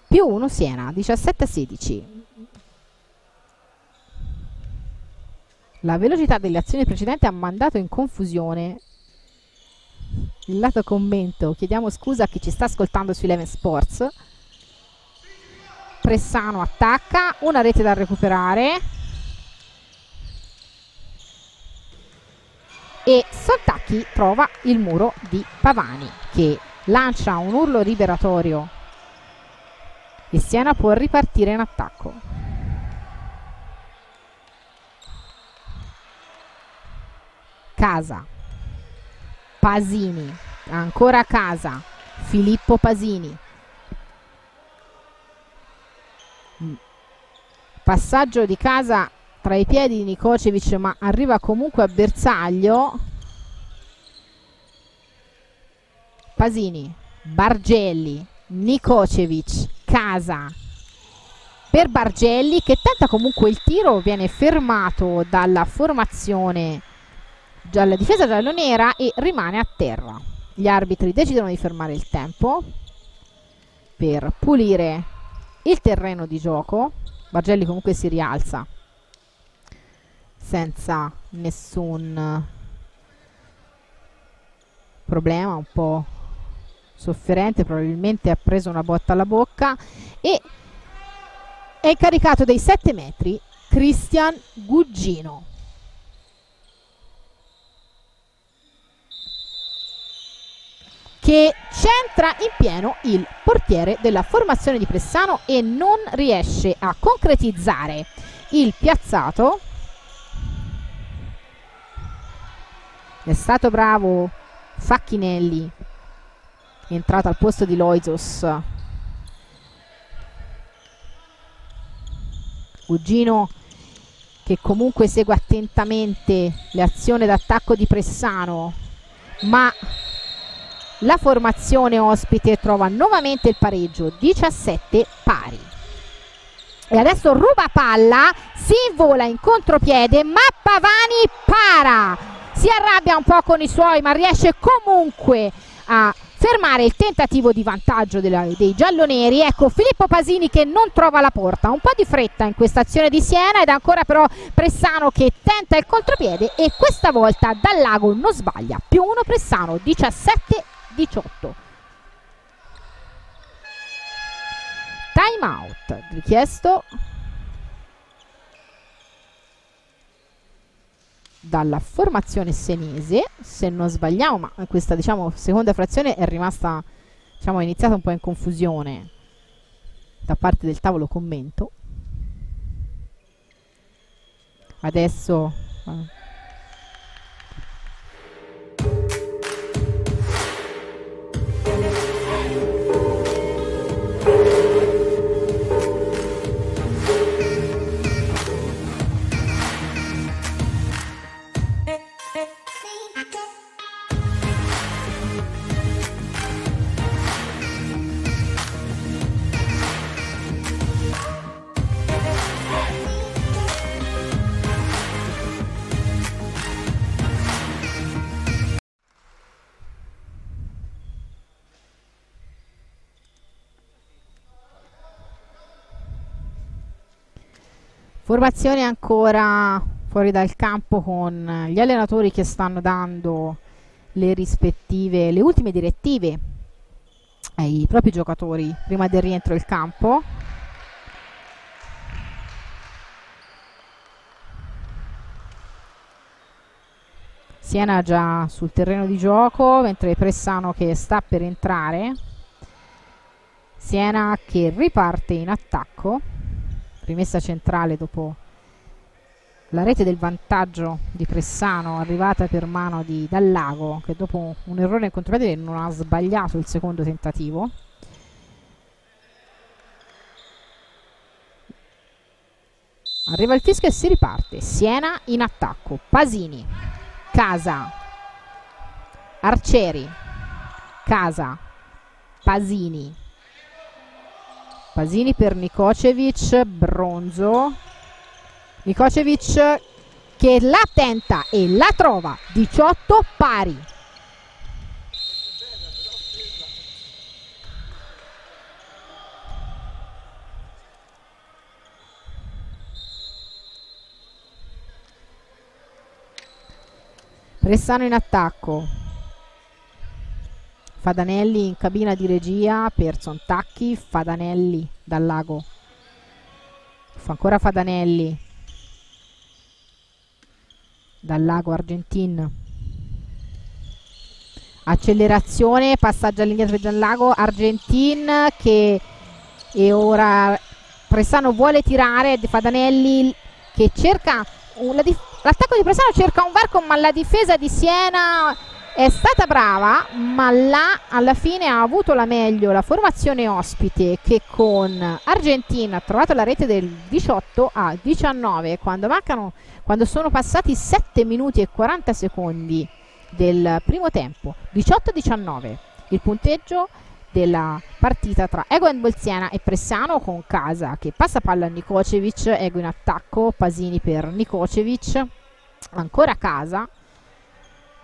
Speaker 1: Più 1 Siena, 17 a 16. La velocità delle azioni precedenti ha mandato in confusione il lato commento. Chiediamo scusa a chi ci sta ascoltando su Eleven Sports. Pressano attacca, una rete da recuperare. E Sontacchi trova il muro di Pavani che lancia un urlo liberatorio e Siena può ripartire in attacco. Casa. Pasini. Ancora Casa. Filippo Pasini. Passaggio di casa tra i piedi di Nikocevic ma arriva comunque a bersaglio. Pasini Bargelli Nikocevic Casa. Per Bargelli che tenta comunque il tiro viene fermato dalla formazione dalla difesa giallonera e rimane a terra. Gli arbitri decidono di fermare il tempo per pulire il terreno di gioco Bargelli comunque si rialza senza nessun problema un po' sofferente probabilmente ha preso una botta alla bocca e è incaricato dei 7 metri Cristian Gugino che centra in pieno il portiere della formazione di Pressano e non riesce a concretizzare il piazzato. È stato bravo Facchinelli, entrato al posto di Loisos. Ugino che comunque segue attentamente le azioni d'attacco di Pressano, ma la formazione ospite trova nuovamente il pareggio 17 pari. E adesso ruba palla si invola in contropiede ma Pavani para. Si arrabbia un po' con i suoi ma riesce comunque a fermare il tentativo di vantaggio della, dei gialloneri. Ecco Filippo Pasini che non trova la porta. Un po' di fretta in questa azione di Siena ed ancora però Pressano che tenta il contropiede e questa volta dal lago non sbaglia. Più uno Pressano 17 18 time out richiesto dalla formazione senese se non sbagliamo ma questa diciamo seconda frazione è rimasta diciamo è iniziata un po' in confusione da parte del tavolo commento. Adesso eh, Formazione ancora fuori dal campo con gli allenatori che stanno dando le rispettive, le ultime direttive ai propri giocatori prima del rientro in campo. Siena già sul terreno di gioco, mentre Pressano che sta per entrare. Siena che riparte in attacco rimessa centrale dopo la rete del vantaggio di Pressano arrivata per mano di Dallago che dopo un errore incontrollato non ha sbagliato il secondo tentativo. Arriva il fischio e si riparte. Siena in attacco. Pasini. Casa. Arcieri. Casa. Pasini Pasini per Nikocevic, Bronzo. Nikocevic che la tenta e la trova, 18 pari. Restano in attacco. Fadanelli in cabina di regia per Sontacchi, Fadanelli dal lago. Fa ancora Fadanelli dal lago Argentin. Accelerazione, passaggio all'indietro dal lago Argentin che e ora Pressano vuole tirare, Fadanelli che cerca l'attacco di Pressano cerca un varco ma la difesa di Siena è stata brava, ma là alla fine ha avuto la meglio la formazione ospite che con Argentina ha trovato la rete del 18 a 19 quando mancano quando sono passati 7 minuti e 40 secondi del primo tempo 18-19 il punteggio della partita tra Egoen Bolziana e Pressano con Casa che passa palla a Nikocevic Ego in attacco Pasini per Nikocevic ancora Casa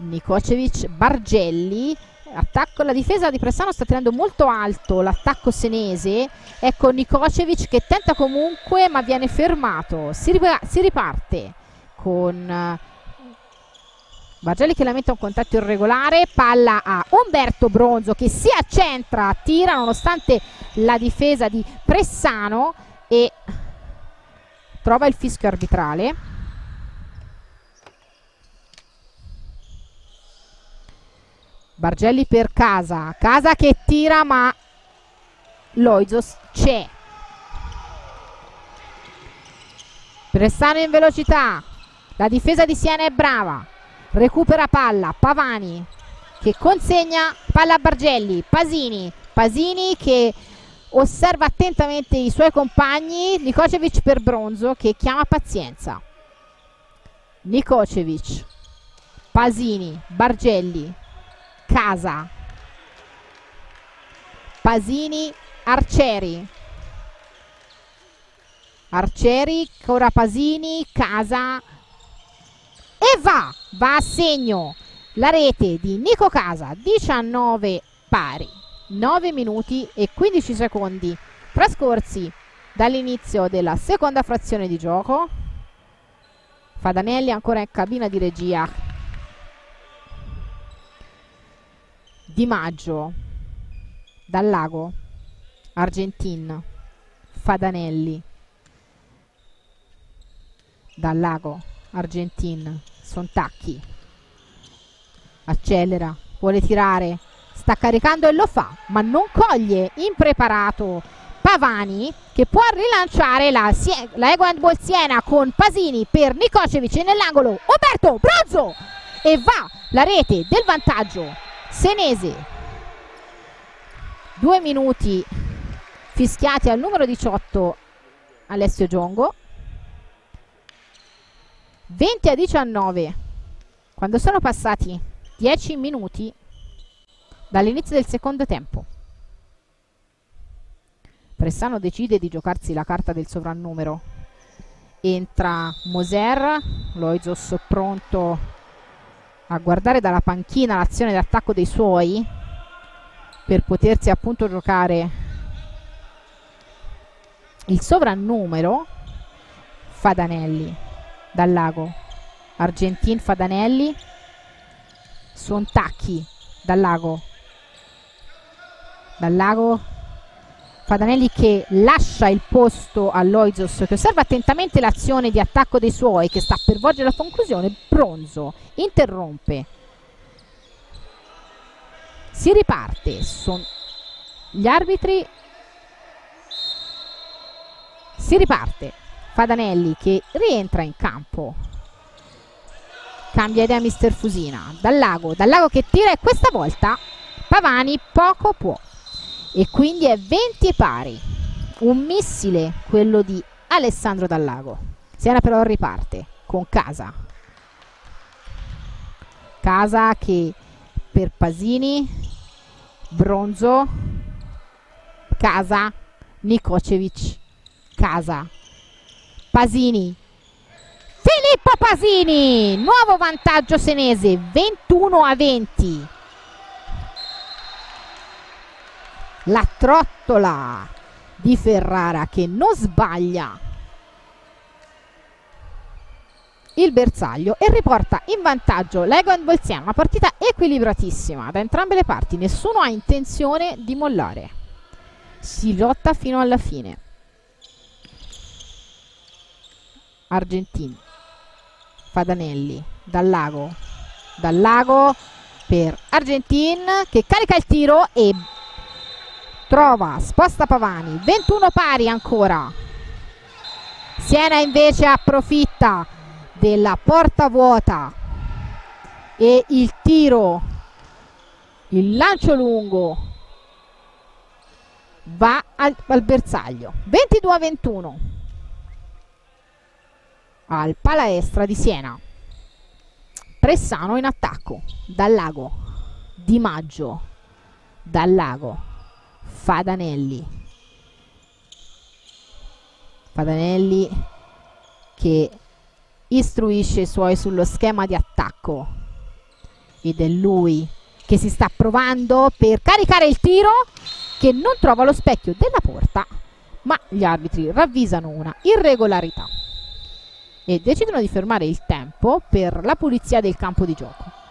Speaker 1: Nikocevic, Bargelli. Attacco la difesa di Pressano sta tenendo molto alto l'attacco senese. Ecco Nikocevic che tenta comunque ma viene fermato. Si, si riparte con uh, Bargelli che lamenta un contatto irregolare. Palla a Umberto Bronzo che si accentra tira nonostante la difesa di Pressano e trova il fischio arbitrale Bargelli per Casa. Casa che tira ma Loizos c'è. Pressano in velocità. La difesa di Siena è brava. Recupera palla. Pavani che consegna palla a Bargelli. Pasini. Pasini che osserva attentamente i suoi compagni. Nikocevic per Bronzo che chiama pazienza. Nikocevic. Pasini. Bargelli. Casa. Pasini Arcieri. Arcieri ora Pasini Casa. E va va a segno. La rete di Nico Casa 19 pari 9 minuti e 15 secondi trascorsi dall'inizio della seconda frazione di gioco. Fadanelli ancora in cabina di regia Di Maggio, Dal Lago, Argentin, Fadanelli, Dal Lago, Argentin, Sontacchi, accelera, vuole tirare, sta caricando e lo fa, ma non coglie, impreparato Pavani che può rilanciare la, la Ego Handball Siena con Pasini per Nikocevic nell'angolo, Umberto Bronzo e va la rete del vantaggio Senesi. Due minuti fischiati al numero 18 Alessio Giongo. 20 a 19 quando sono passati 10 minuti dall'inizio del secondo tempo. Pressano decide di giocarsi la carta del sovrannumero. Entra Moser Loizos pronto a guardare dalla panchina l'azione d'attacco dei suoi per potersi appunto giocare il sovrannumero Fadanelli dal lago. Argentin Fadanelli Sontacchi dal lago. Dal lago Fadanelli che lascia il posto a Loizos che osserva attentamente l'azione di attacco dei suoi che sta per volgere alla conclusione. Bronzo interrompe. Si riparte Son gli arbitri. Si riparte Fadanelli che rientra in campo. Cambia idea mister Fusina. Dal lago, dal lago che tira e questa volta Pavani poco può e quindi è 20 pari. Un missile quello di Alessandro Dallago. Siena però riparte con Casa. Casa che per Pasini Bronzo Casa Nikocevic Casa. Pasini. Filippo Pasini nuovo vantaggio senese 21 a 20 la trottola di Ferrara che non sbaglia. Il bersaglio e riporta in vantaggio l'Egon Volziano una partita equilibratissima da entrambe le parti. Nessuno ha intenzione di mollare. Si lotta fino alla fine. Argentin. Fadanelli. Dal lago. Dal lago per Argentin che carica il tiro e trova sposta Pavani 21 pari ancora. Siena invece approfitta della porta vuota e il tiro il lancio lungo va al, al bersaglio. 22 a 21 al palaestra di Siena. Pressano in attacco. Dal lago. Di Maggio, dal lago Fadanelli. Fadanelli che istruisce i suoi sullo schema di attacco ed è lui che si sta provando per caricare il tiro che non trova lo specchio della porta ma gli arbitri ravvisano una irregolarità e decidono di fermare il tempo per la pulizia del campo di gioco.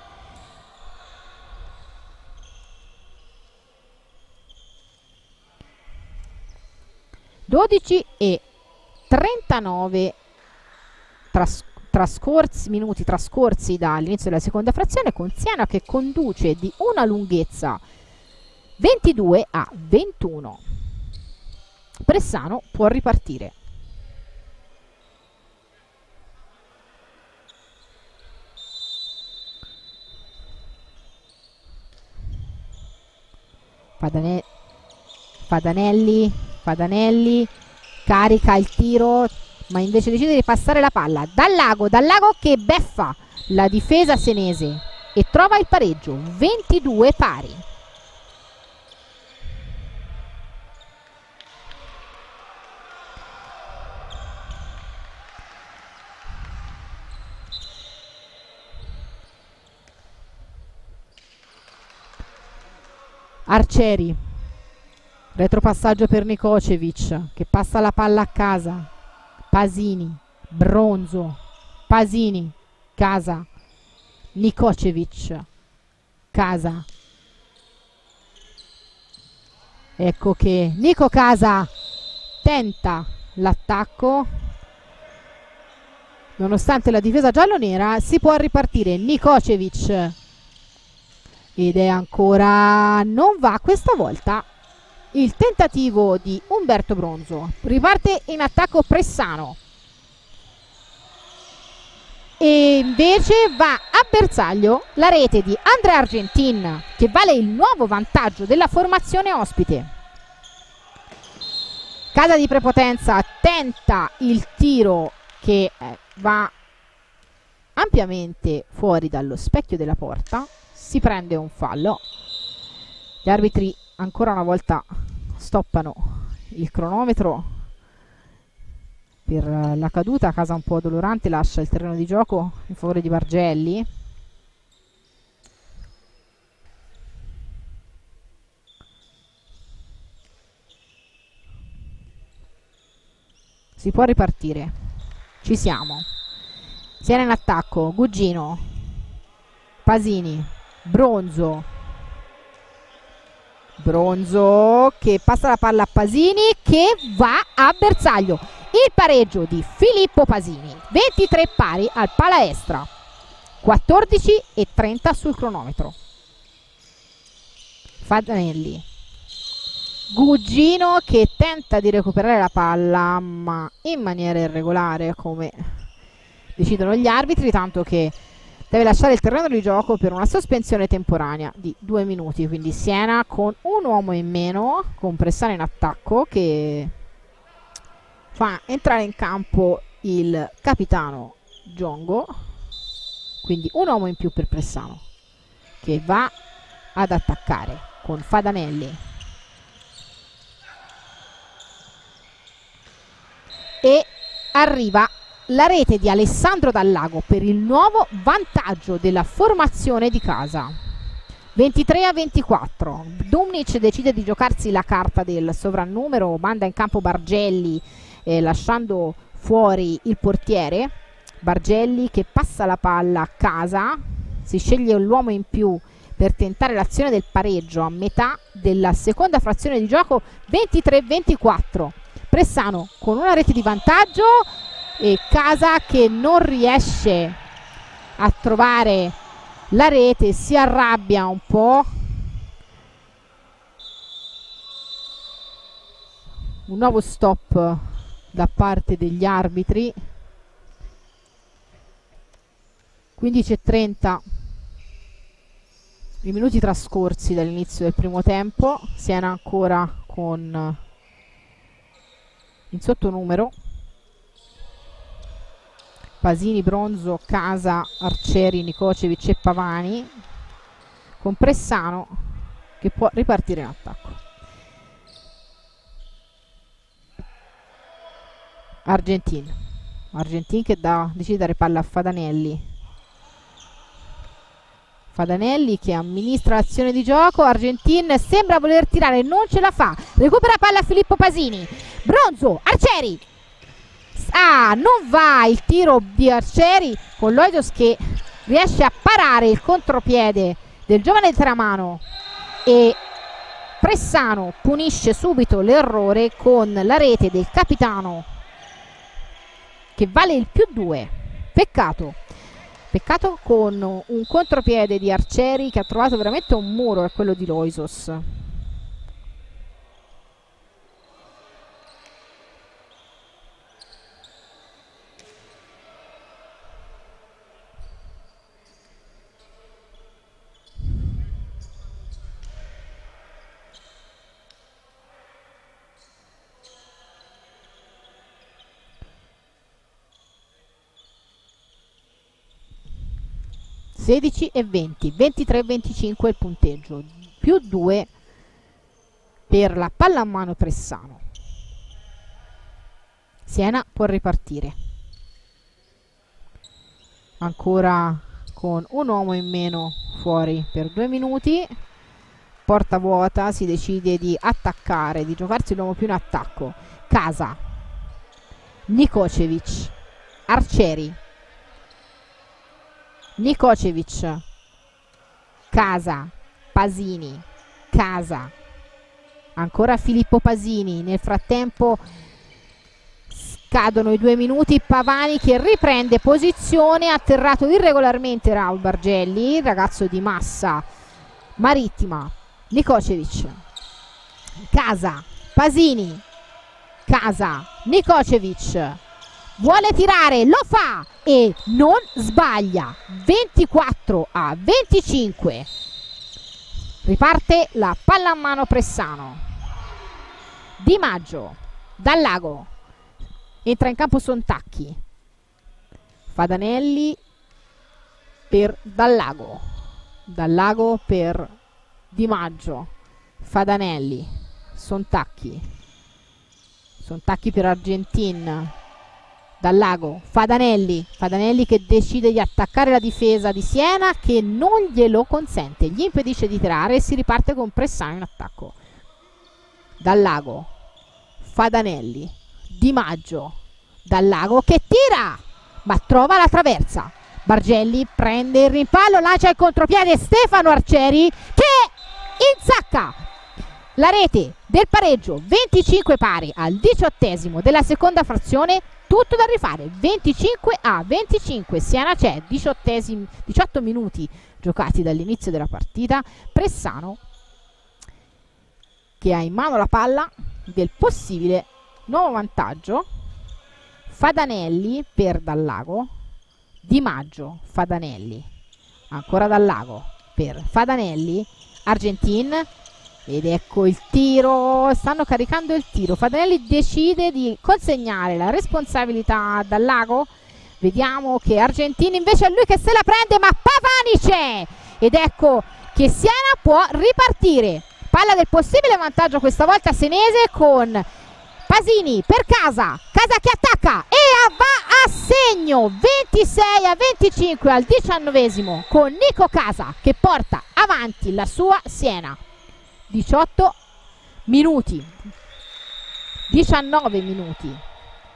Speaker 1: Dodici e 39 tras trascorsi, minuti trascorsi dall'inizio della seconda frazione con Siena che conduce di una lunghezza 22 a 21. Pressano può ripartire. Fadane Fadanelli, Fadanelli carica il tiro ma invece decide di passare la palla. Dal lago, dal lago che beffa la difesa senese e trova il pareggio 22 pari. Arcieri retropassaggio per Nikocevic che passa la palla a casa. Pasini Bronzo. Pasini Casa. Nikocevic Casa. Ecco che Nico Casa tenta l'attacco. Nonostante la difesa giallonera si può ripartire Nikocevic ed è ancora non va questa volta il tentativo di Umberto Bronzo. Riparte in attacco Pressano. E invece va a bersaglio la rete di Andrea Argentin che vale il nuovo vantaggio della formazione ospite. Casa di Prepotenza tenta il tiro che eh, va ampiamente fuori dallo specchio della porta. Si prende un fallo. Gli arbitri ancora una volta stoppano il cronometro. Per la caduta casa un po' dolorante lascia il terreno di gioco in favore di Bargelli. Si può ripartire. Ci siamo. Siena in attacco, Gugino, Pasini, Bronzo, Bronzo che passa la palla a Pasini che va a bersaglio. Il pareggio di Filippo Pasini, 23 pari al palaestra, 14 e 30 sul cronometro. Fadanelli. Gugino che tenta di recuperare la palla ma in maniera irregolare come decidono gli arbitri, tanto che deve lasciare il terreno di gioco per una sospensione temporanea di due minuti. Quindi Siena con un uomo in meno, con Pressano in attacco, che fa entrare in campo il capitano Giongo. Quindi un uomo in più per Pressano, che va ad attaccare con Fadanelli. E arriva la rete di Alessandro Dallago per il nuovo vantaggio della formazione di casa. 23 a 24. Dumnic decide di giocarsi la carta del sovrannumero, manda in campo Bargelli eh, lasciando fuori il portiere. Bargelli che passa la palla a casa, si sceglie l'uomo in più per tentare l'azione del pareggio a metà della seconda frazione di gioco 23-24. Pressano con una rete di vantaggio e Casa che non riesce a trovare la rete si arrabbia un po' un nuovo stop da parte degli arbitri. 15.30 i minuti trascorsi dall'inizio del primo tempo. Siena ancora con in sottonumero Pasini, Bronzo, Casa, Arcieri, Nicocevic e Pavani con Pressano che può ripartire in attacco. Argentin. Argentin che dà, decide di dare palla a Fadanelli. Fadanelli che amministra l'azione di gioco. Argentin sembra voler tirare, non ce la fa. Recupera palla Filippo Pasini. Bronzo, Arcieri, Ah, non va il tiro di Arcieri con Loidos che riesce a parare il contropiede del giovane Tramano e Pressano punisce subito l'errore con la rete del capitano che vale il più 2. Peccato. Peccato con un contropiede di Arcieri che ha trovato veramente un muro, è quello di Loisos. 16 e 20, 23 e 25 il punteggio, più 2 per la palla a mano Pressano. Siena può ripartire. Ancora con un uomo in meno fuori per due minuti. Porta vuota, si decide di attaccare, di giocarsi l'uomo più in attacco. Casa, Nikocevic, Arcieri, Nikocevic, Casa, Pasini, Casa, ancora Filippo Pasini, nel frattempo scadono i due minuti, Pavani che riprende posizione, atterrato irregolarmente Raul Bargelli, ragazzo di massa marittima, Nikocevic, Casa, Pasini, Casa, Nikocevic, vuole tirare, lo fa e non sbaglia. 24 a 25. Riparte la palla a mano Pressano. Di Maggio, dal lago. Entra in campo Sontacchi. Fadanelli per Dal Lago. Dal Lago per Di Maggio. Fadanelli. Sontacchi. Sontacchi per Argentin dal lago Fadanelli Fadanelli che decide di attaccare la difesa di Siena che non glielo consente. Gli impedisce di tirare e si riparte con Pressano in attacco. Dal lago Fadanelli Di Maggio Dal lago che tira, ma trova la traversa. Bargelli prende il rimpallo, lancia il contropiede Stefano Arcieri che insacca la rete del pareggio. 25 pari al diciottesimo della seconda frazione tutto da rifare. 25 a 25 Siena c'è 18 minuti giocati dall'inizio della partita. Pressano che ha in mano la palla del possibile nuovo vantaggio. Fadanelli per Dallago. Di Maggio Fadanelli. Ancora Dallago per Fadanelli. Argentin ed ecco il tiro. Stanno caricando il tiro. Fadanelli decide di consegnare la responsabilità dal lago. Vediamo che Argentini invece è lui che se la prende ma Pavani c'è ed ecco che Siena può ripartire. Palla del possibile vantaggio questa volta senese con Pasini per Casa. Casa che attacca e va a segno. 26 a 25 al diciannovesimo con Nico Casa che porta avanti la sua Siena 18 minuti. 19 minuti.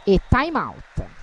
Speaker 1: E time out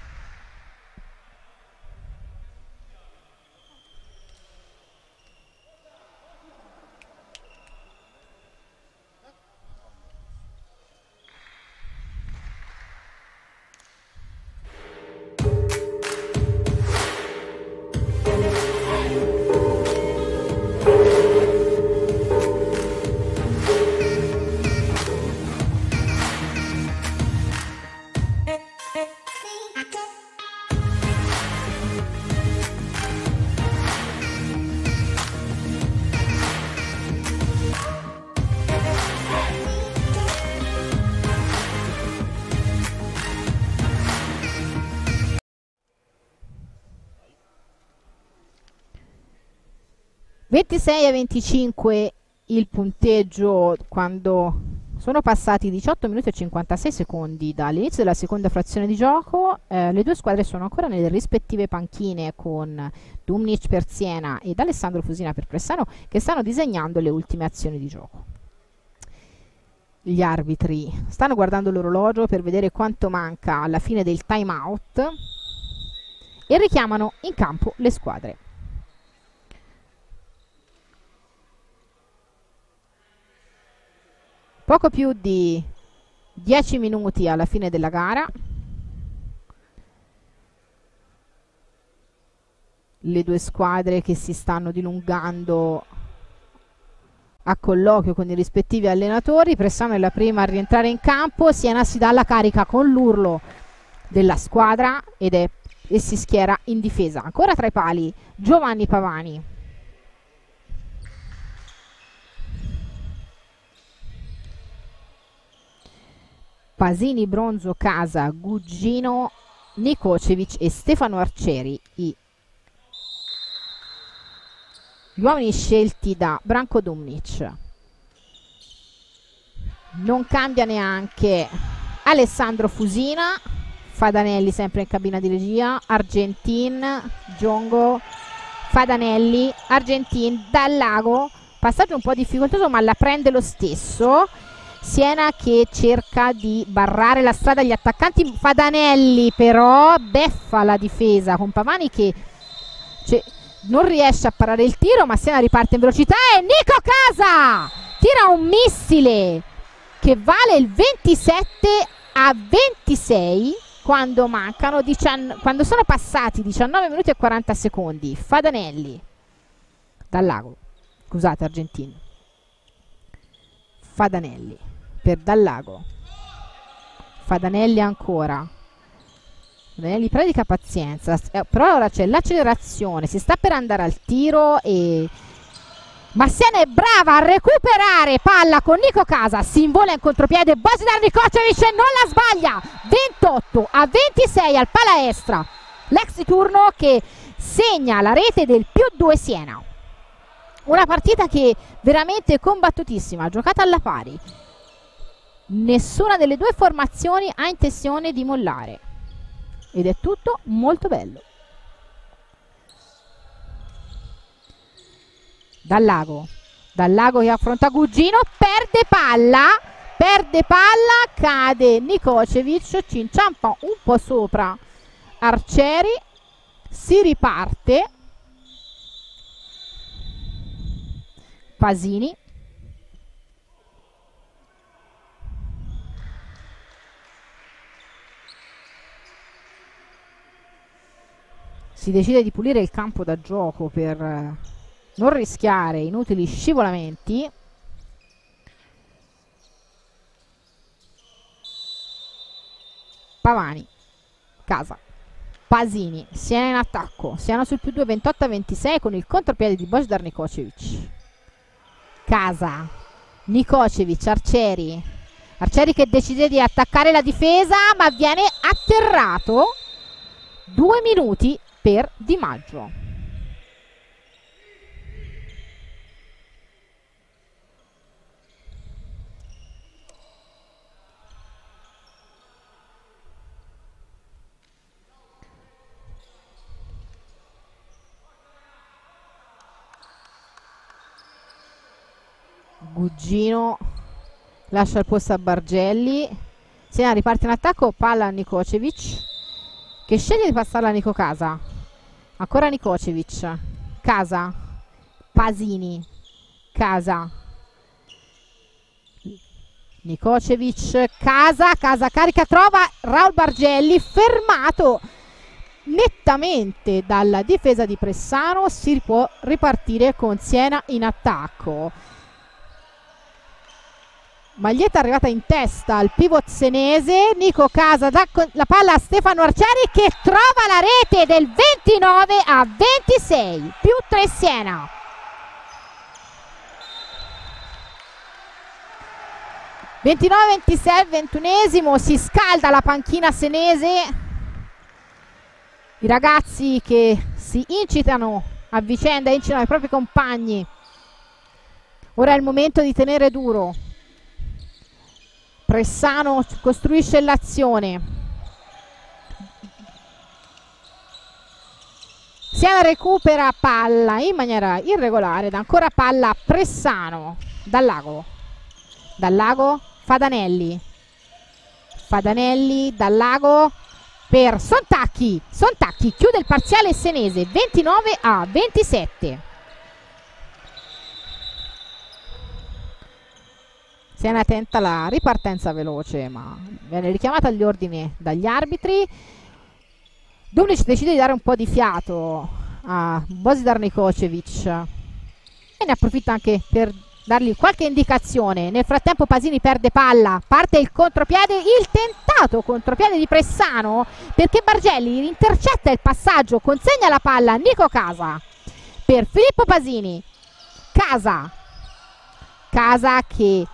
Speaker 1: 26 a 25 il punteggio quando sono passati 18 minuti e 56 secondi dall'inizio della seconda frazione di gioco, eh, le due squadre sono ancora nelle rispettive panchine con Dumnic per Siena ed Alessandro Fusina per Pressano che stanno disegnando le ultime azioni di gioco. Gli arbitri stanno guardando l'orologio per vedere quanto manca alla fine del time out e richiamano in campo le squadre. Poco più di 10 minuti alla fine della gara. Le due squadre che si stanno dilungando a colloquio con i rispettivi allenatori. Pressano è la prima a rientrare in campo. Siena si dà la carica con l'urlo della squadra ed è, e si schiera in difesa. Ancora tra i pali Giovanni Pavani Pasini, Bronzo, Casa, Gugino, Nikocevic e Stefano Arcieri i gli uomini scelti da Branko Dumnic. Non cambia neanche Alessandro Fusina Fadanelli sempre in cabina di regia Argentin, Giongo Fadanelli, Argentin dal lago passaggio un po' difficoltoso ma la prende lo stesso Siena che cerca di barrare la strada agli attaccanti. Fadanelli però beffa la difesa. Con Pavani che cioè, non riesce a parare il tiro ma Siena riparte in velocità e Nico Casa tira un missile che vale il 27 a 26 quando mancano quando sono passati 19 minuti e 40 secondi. Fadanelli dal lago. Scusate Argentino. Fadanelli per Dallago Fadanelli ancora. Fadanelli predica pazienza. Eh, però ora c'è l'accelerazione. Si sta per andare al tiro e Massiana è brava a recuperare palla con Nico Casa. Si invola in contropiede. Bosidar Nikocevic non la sbaglia. 28 a 26 al palaestra. L'ex turno che segna la rete del più 2 Siena. Una partita che veramente combattutissima giocata alla pari Nessuna delle due formazioni ha intenzione di mollare. Ed è tutto molto bello. Dal lago. Dal lago che affronta Gugino. Perde palla. perde palla, cade Nikocevic, ci inciampa un po' sopra Arcieri, si riparte. Pasini. Si decide di pulire il campo da gioco per non rischiare inutili scivolamenti. Pavani, Casa, Pasini, Siena in attacco, Siena sul più 2, 28 a 26 con il contropiede di Bojdar Nikocevic. Casa, Nikocevic, Arcieri, Arcieri che decide di attaccare la difesa ma viene atterrato. Due minuti per Di Maggio. Gugino lascia il posto a Bargelli Siena riparte in attacco palla a Nikocevic che sceglie di passarla a Nico Casa ancora Nikocevic Casa. Pasini. Casa. Nikocevic Casa Casa carica trova Raul Bargelli fermato nettamente dalla difesa di Pressano. Si può ripartire con Siena in attacco Maglietta arrivata in testa al pivot senese. Nico Casa dà la palla a Stefano Arcieri che trova la rete del 29 a 26. Più 3 Siena. ...29-26 ventunesimo, si scalda la panchina senese... ...i ragazzi che si incitano a vicenda, incitano ai propri compagni... ...ora è il momento di tenere duro... Pressano costruisce l'azione. Siena recupera palla in maniera irregolare ed ancora palla Pressano dal lago. Dal lago Fadanelli. Fadanelli dal lago per Sontacchi. Sontacchi chiude il parziale senese 29 a 27. Siena attenta alla ripartenza veloce, ma viene richiamata agli ordini dagli arbitri. Dumnic decide di dare un po' di fiato a Bosidar Nikocevic e ne approfitta anche per dargli qualche indicazione. Nel frattempo Pasini perde palla, parte il contropiede, il tentato contropiede di Pressano perché Bargelli intercetta il passaggio, consegna la palla a Nico Casa per Filippo Pasini. Casa, Casa che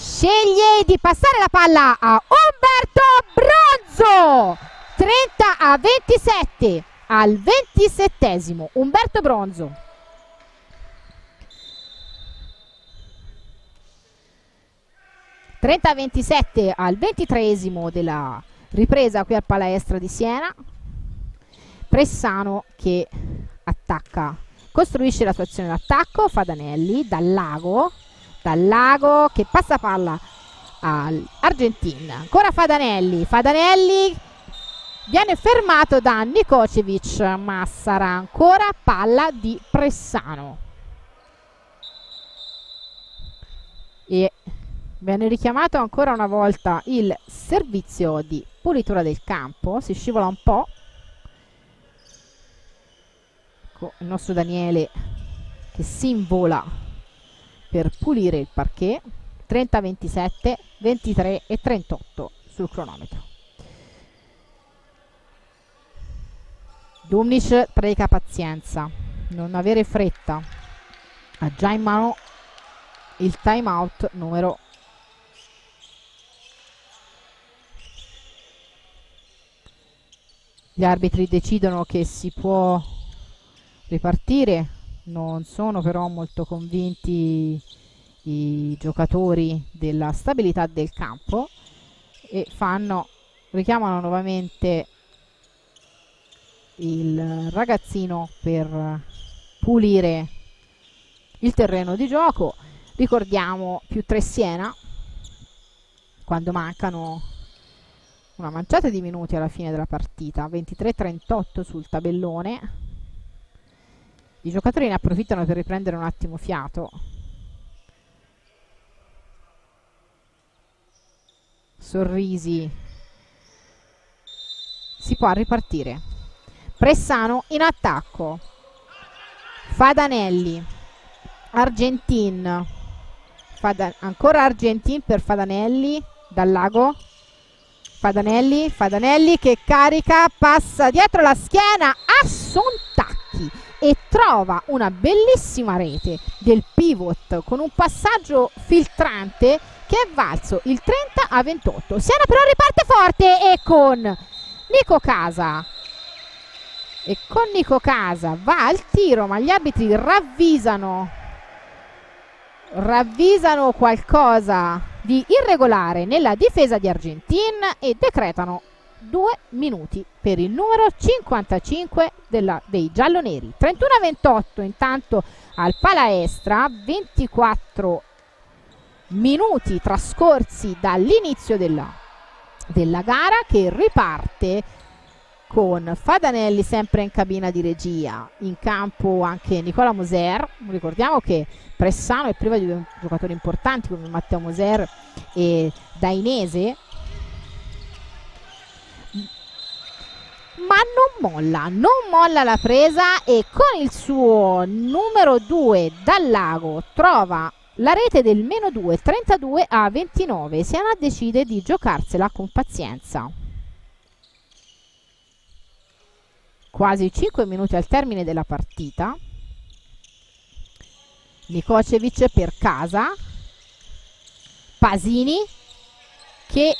Speaker 1: sceglie di passare la palla a Umberto Bronzo. 30 a 27 al 27 Umberto Bronzo. A 27 al 23 della ripresa qui al Palaestra di Siena. Pressano che attacca costruisce la sua azione d'attacco Fadanelli dal lago dal lago che passa palla all'Argentina. Ancora Fadanelli. Fadanelli viene fermato da Nikocevic, ma sarà ancora palla di Pressano. E viene richiamato ancora una volta il servizio di pulitura del campo. Si scivola un po'. Ecco il nostro Daniele che si invola per pulire il parquet 30 27 23 e 38 sul cronometro. Dumnic predica pazienza. Non avere fretta. Ha già in mano il time out numero gli arbitri decidono che si può ripartire non sono però molto convinti i giocatori della stabilità del campo e fanno, richiamano nuovamente il ragazzino per pulire il terreno di gioco. Ricordiamo più 3 Siena quando mancano una manciata di minuti alla fine della partita. 23-38 sul tabellone i giocatori ne approfittano per riprendere un attimo fiato. Sorrisi. Si può ripartire. Pressano in attacco. Fadanelli. Argentin. Fada ancora Argentin per Fadanelli. Dal lago. Fadanelli, Fadanelli che carica, passa dietro la schiena. A Sontacchi e trova una bellissima rete del pivot con un passaggio filtrante che è valso il 30 a 28. Siena però riparte forte e con Nico Casa e con Nico Casa va al tiro ma gli arbitri ravvisano ravvisano qualcosa di irregolare nella difesa di Argentin e decretano due minuti per il numero 55 della, dei gialloneri. 31 a 28 intanto al palaestra 24 minuti trascorsi dall'inizio della, della gara che riparte con Fadanelli sempre in cabina di regia, in campo anche Nicola Moser, ricordiamo che Pressano è priva di giocatori importanti come Matteo Moser e Dainese, ma non molla, non molla la presa e con il suo numero 2 dal lago trova la rete del meno 2, 32 a 29, Siena decide di giocarsela con pazienza. quasi 5 minuti al termine della partita. Nikocevic per casa. Pasini che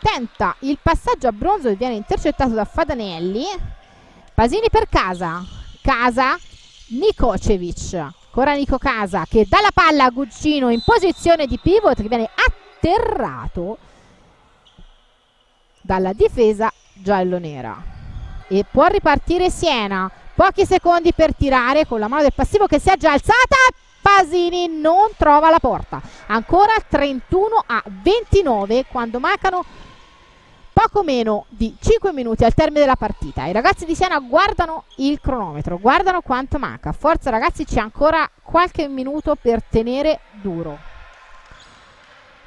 Speaker 1: tenta il passaggio a bronzo e viene intercettato da Fadanelli. Pasini per casa. Casa Nikocevic. Ancora Nico Casa che dà la palla a Guccino in posizione di pivot che viene atterrato dalla difesa giallonera e può ripartire Siena pochi secondi per tirare con la mano del passivo che si è già alzata Pasini non trova la porta ancora 31 a 29 quando mancano poco meno di 5 minuti al termine della partita. I ragazzi di Siena guardano il cronometro guardano quanto manca. Forza ragazzi c'è ancora qualche minuto per tenere duro.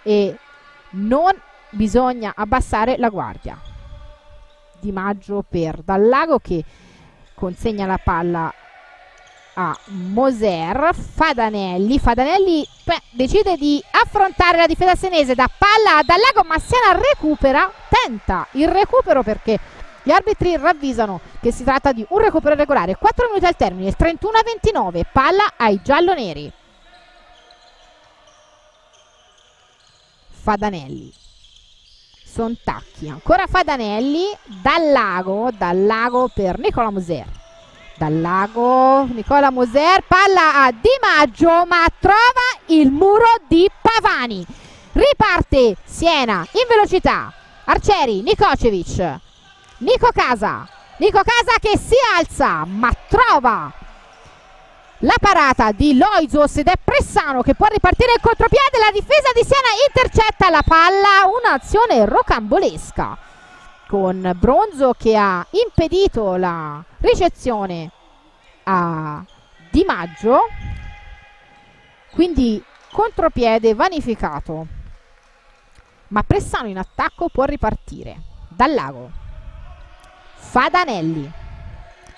Speaker 1: E non bisogna abbassare la guardia. Di maggio per Dal Lago che consegna la palla a Moser Fadanelli Fadanelli beh, decide di affrontare la difesa senese da palla a Dal Lago ma Siena recupera tenta il recupero perché gli arbitri ravvisano che si tratta di un recupero regolare 4 minuti al termine il 31 a 29 palla ai gialloneri Fadanelli Sontacchi. Ancora Fadanelli, dal lago, dal lago per Nicola Moser. Dal lago Nicola Moser, palla a Di Maggio, ma trova il muro di Pavani. Riparte Siena in velocità. Arcieri, Nikocevic. Nico Casa. Nico Casa che si alza, ma trova la parata di Loisos ed è Pressano che può ripartire il contropiede la difesa di Siena intercetta la palla un'azione rocambolesca con Bronzo che ha impedito la ricezione a Di Maggio. Quindi contropiede vanificato. Ma Pressano in attacco può ripartire. Dal lago. Fadanelli.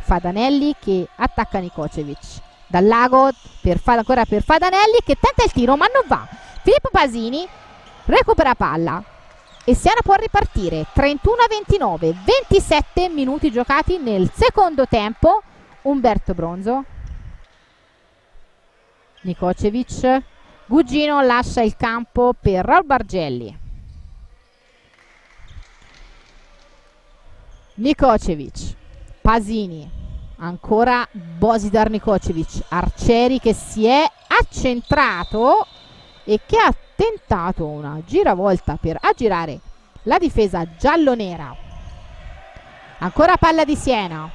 Speaker 1: Fadanelli che attacca Nikocevic. Dal lago per ancora per Fadanelli che tenta il tiro ma non va. Filippo Pasini recupera palla e Siena può ripartire. 31 a 29 27 minuti giocati nel secondo tempo. Umberto Bronzo. Nikocevic. Gugino lascia il campo per Raul Bargelli. Nikocevic. Pasini. Ancora Bosidar Nikocevic. Arcieri che si è accentrato e che ha tentato una giravolta per aggirare la difesa giallonera. Ancora palla di Siena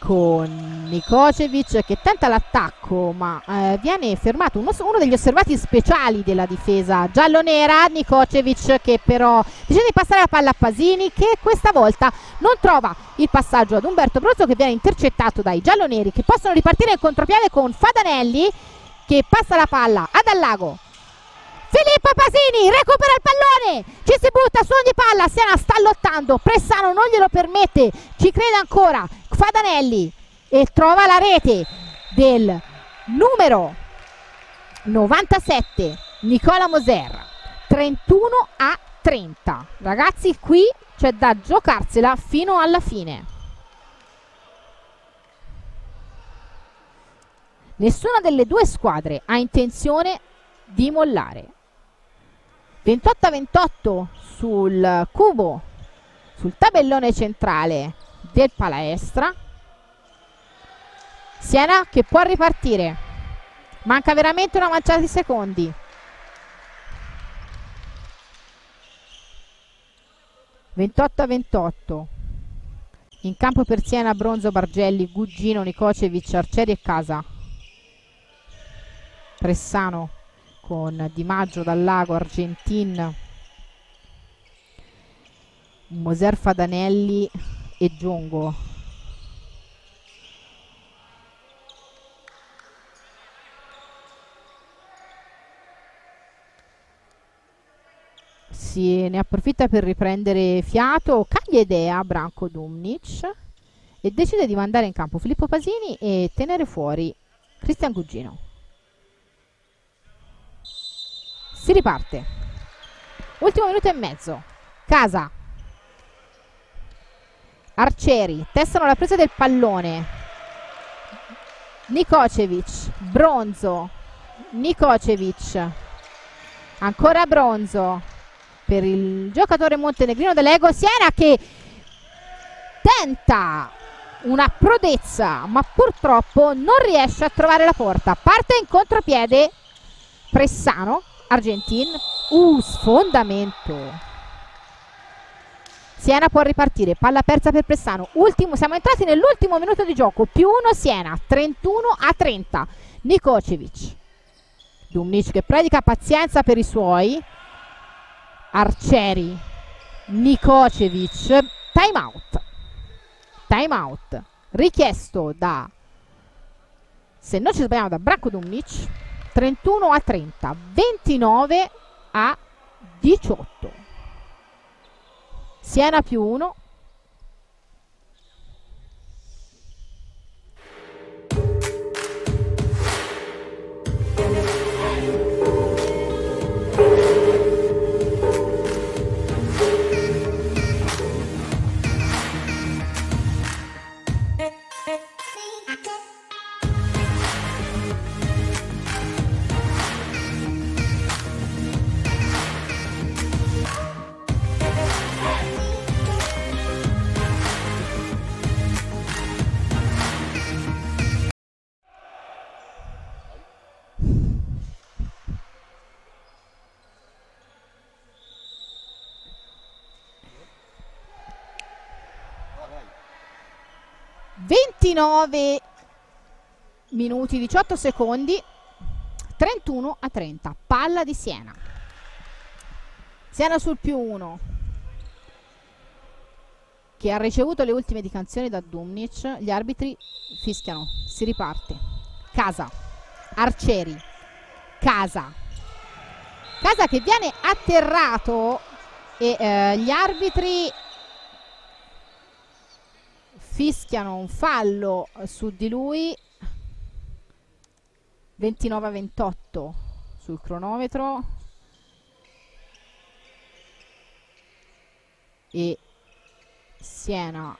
Speaker 1: con Nikocevic che tenta l'attacco ma eh, viene fermato uno, uno, degli osservati speciali della difesa giallonera Nikocevic che però decide di passare la palla a Pasini che questa volta non trova il passaggio ad Umberto Brozzo che viene intercettato dai gialloneri che possono ripartire in contropiede con Fadanelli che passa la palla ad Allago. Filippo Pasini recupera il pallone ci si butta su ogni palla Siena sta lottando Pressano non glielo permette ci crede ancora Fadanelli e trova la rete del numero 97 Nicola Moser 31 a 30 ragazzi qui c'è da giocarsela fino alla fine. Nessuna delle due squadre ha intenzione di mollare. 28 a 28 sul cubo sul tabellone centrale del palestra. Siena che può ripartire. Manca veramente una manciata di secondi. 28 a 28 in campo per Siena Bronzo Bargelli Gugino Nicocevic Arcieri e Casa. Pressano con Di Maggio dal Lago, Argentin, Moser Fadanelli e Giongo. Si ne approfitta per riprendere fiato, cambia idea Branco Dumnic e decide di mandare in campo Filippo Pasini e tenere fuori Cristian Gugino. Si riparte. Ultimo minuto e mezzo. Casa. Arcieri. Testano la presa del pallone. Nikocevic. Bronzo. Nikocevic. Ancora Bronzo. Per il giocatore montenegrino dell'Ego Siena che tenta una prodezza ma purtroppo non riesce a trovare la porta. Parte in contropiede Pressano Argentin. Uh, sfondamento. Siena può ripartire, palla persa per Pressano. Ultimo, siamo entrati nell'ultimo minuto di gioco. Più uno Siena, 31 a 30. Nikocevic. Dumnic che predica pazienza per i suoi. Arcieri. Nikocevic. Time out. Time out. Richiesto da, se non ci sbagliamo, da Branco Dumnic 31 a 30, 29 a 18. Siena più 1, 29 minuti 18 secondi 31 a 30 palla di Siena. Siena sul più 1 che ha ricevuto le ultime dicansioni da Dumnic. Gli arbitri fischiano si riparte. Casa Arcieri Casa. Casa che viene atterrato e eh, gli arbitri fischiano un fallo su di lui. 29 a 28 sul cronometro. E Siena.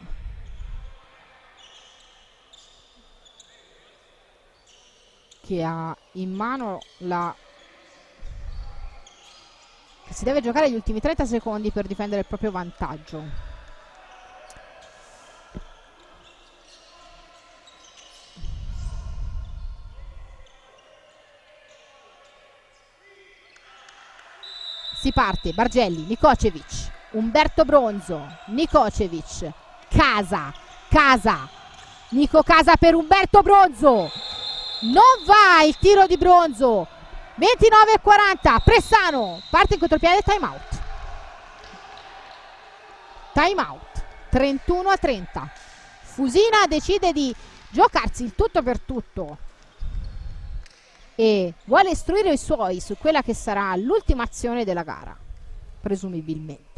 Speaker 1: Che ha in mano la si deve giocare gli ultimi 30 secondi per difendere il proprio vantaggio si parte Bargelli, Nikocevic, Umberto Bronzo, Nikocevic, Casa, Casa, Nico Casa per Umberto Bronzo. Non va il tiro di Bronzo. 29-40. Pressano. Parte in contropiede. Time out. Time out. 31 a 30. Fusina decide di giocarsi il tutto per tutto e vuole istruire i suoi su quella che sarà l'ultima azione della gara, presumibilmente.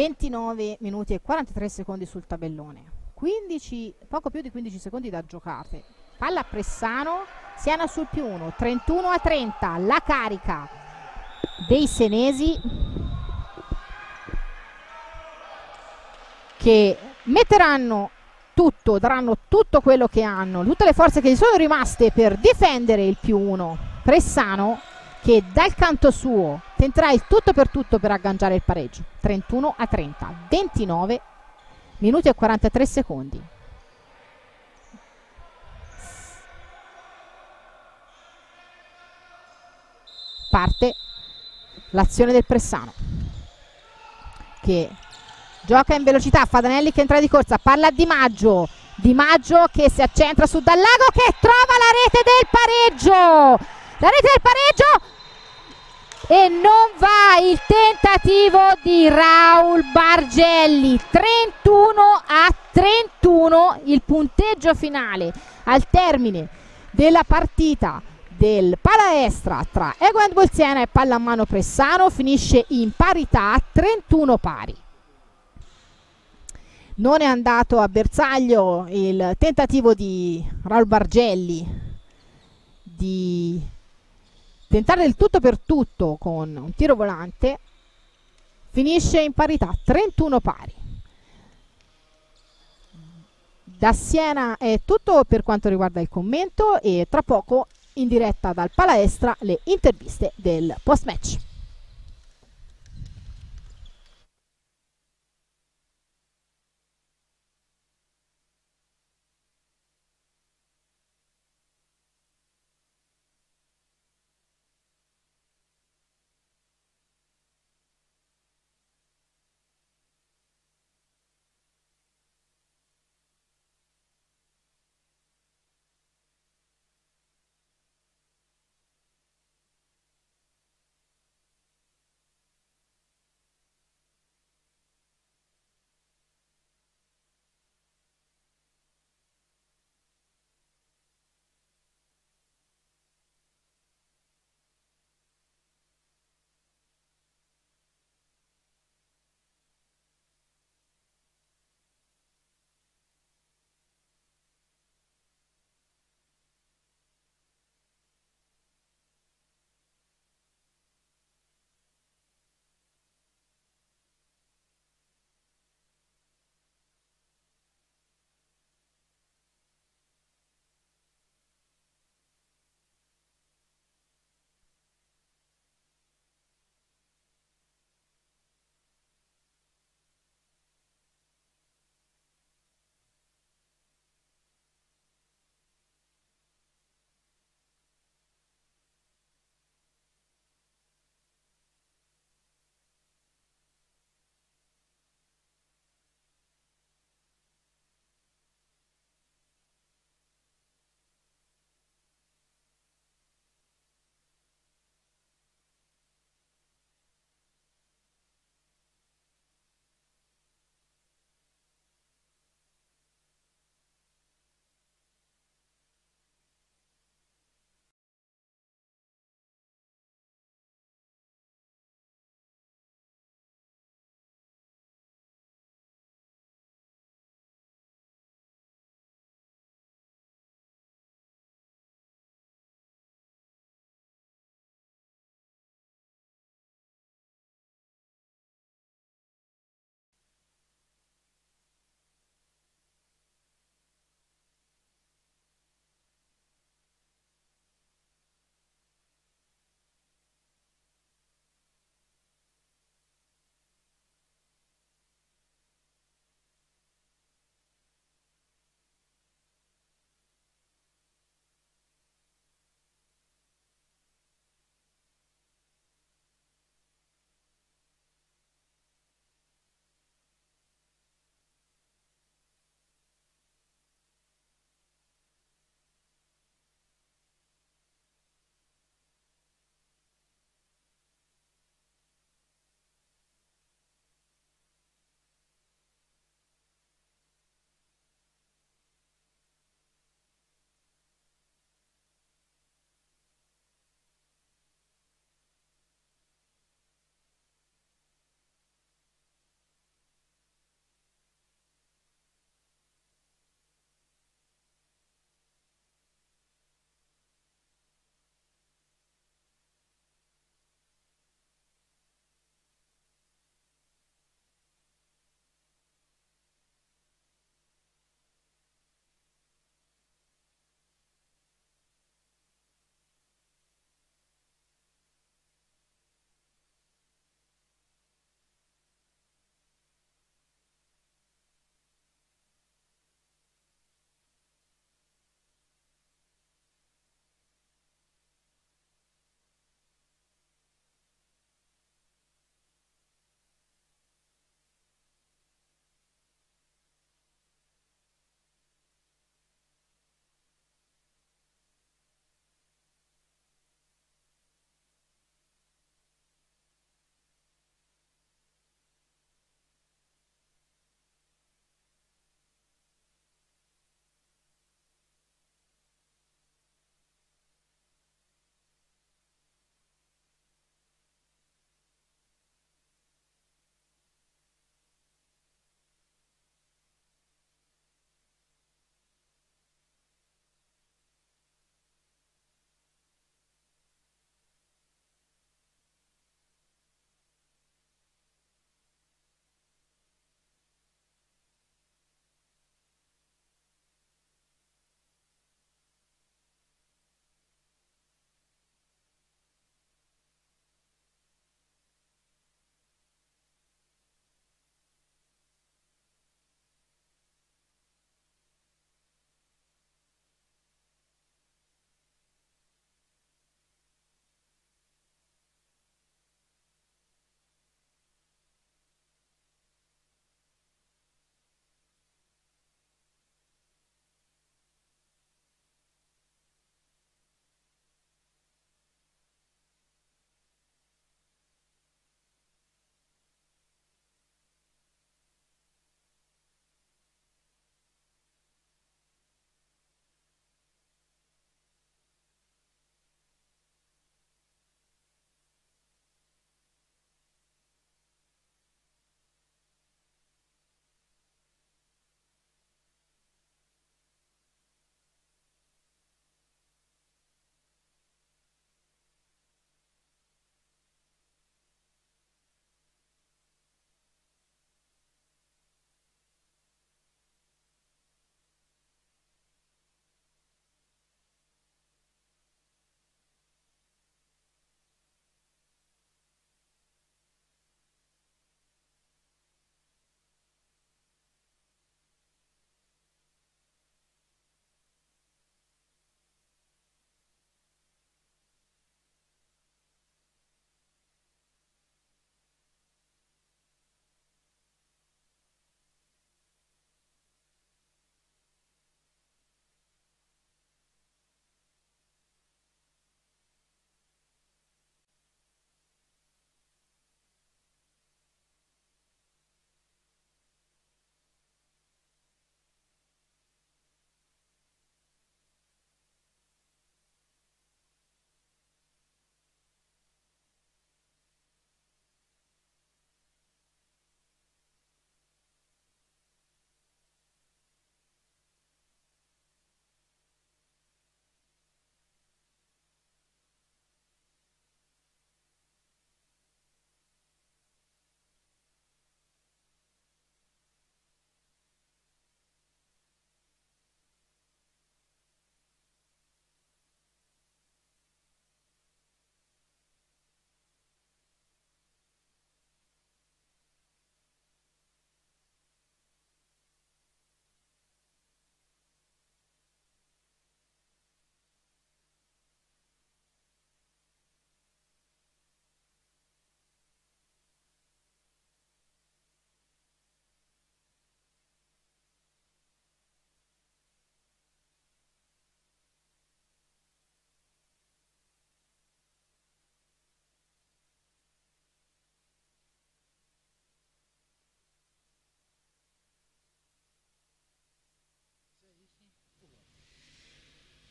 Speaker 1: 29 minuti e 43 secondi sul tabellone. 15, poco più di 15 secondi da giocate. Palla a Pressano Siena sul più 1 31 a 30 la carica dei senesi che metteranno tutto, daranno tutto quello che hanno, tutte le forze che gli sono rimaste per difendere il più 1 Pressano che dal canto suo tenterà il tutto per tutto per agganciare il pareggio. 31 a 30 29 minuti e 43 secondi. Parte l'azione del Pressano che gioca in velocità. Fadanelli che entra di corsa. Palla a Di Maggio. Di Maggio che si accentra su Dallago che trova la rete del pareggio la rete del pareggio. E non va il tentativo di Raul Bargelli. 31 a 31 il punteggio finale al termine della partita del palaestra tra Eguend Bolziana e Pallamano Pressano. Finisce in parità a 31 pari. Non è andato a bersaglio il tentativo di Raul Bargelli di tentare il tutto per tutto con un tiro volante finisce in parità 31 pari. Da Siena è tutto per quanto riguarda il commento e tra poco in diretta dal Palaestra le interviste del post match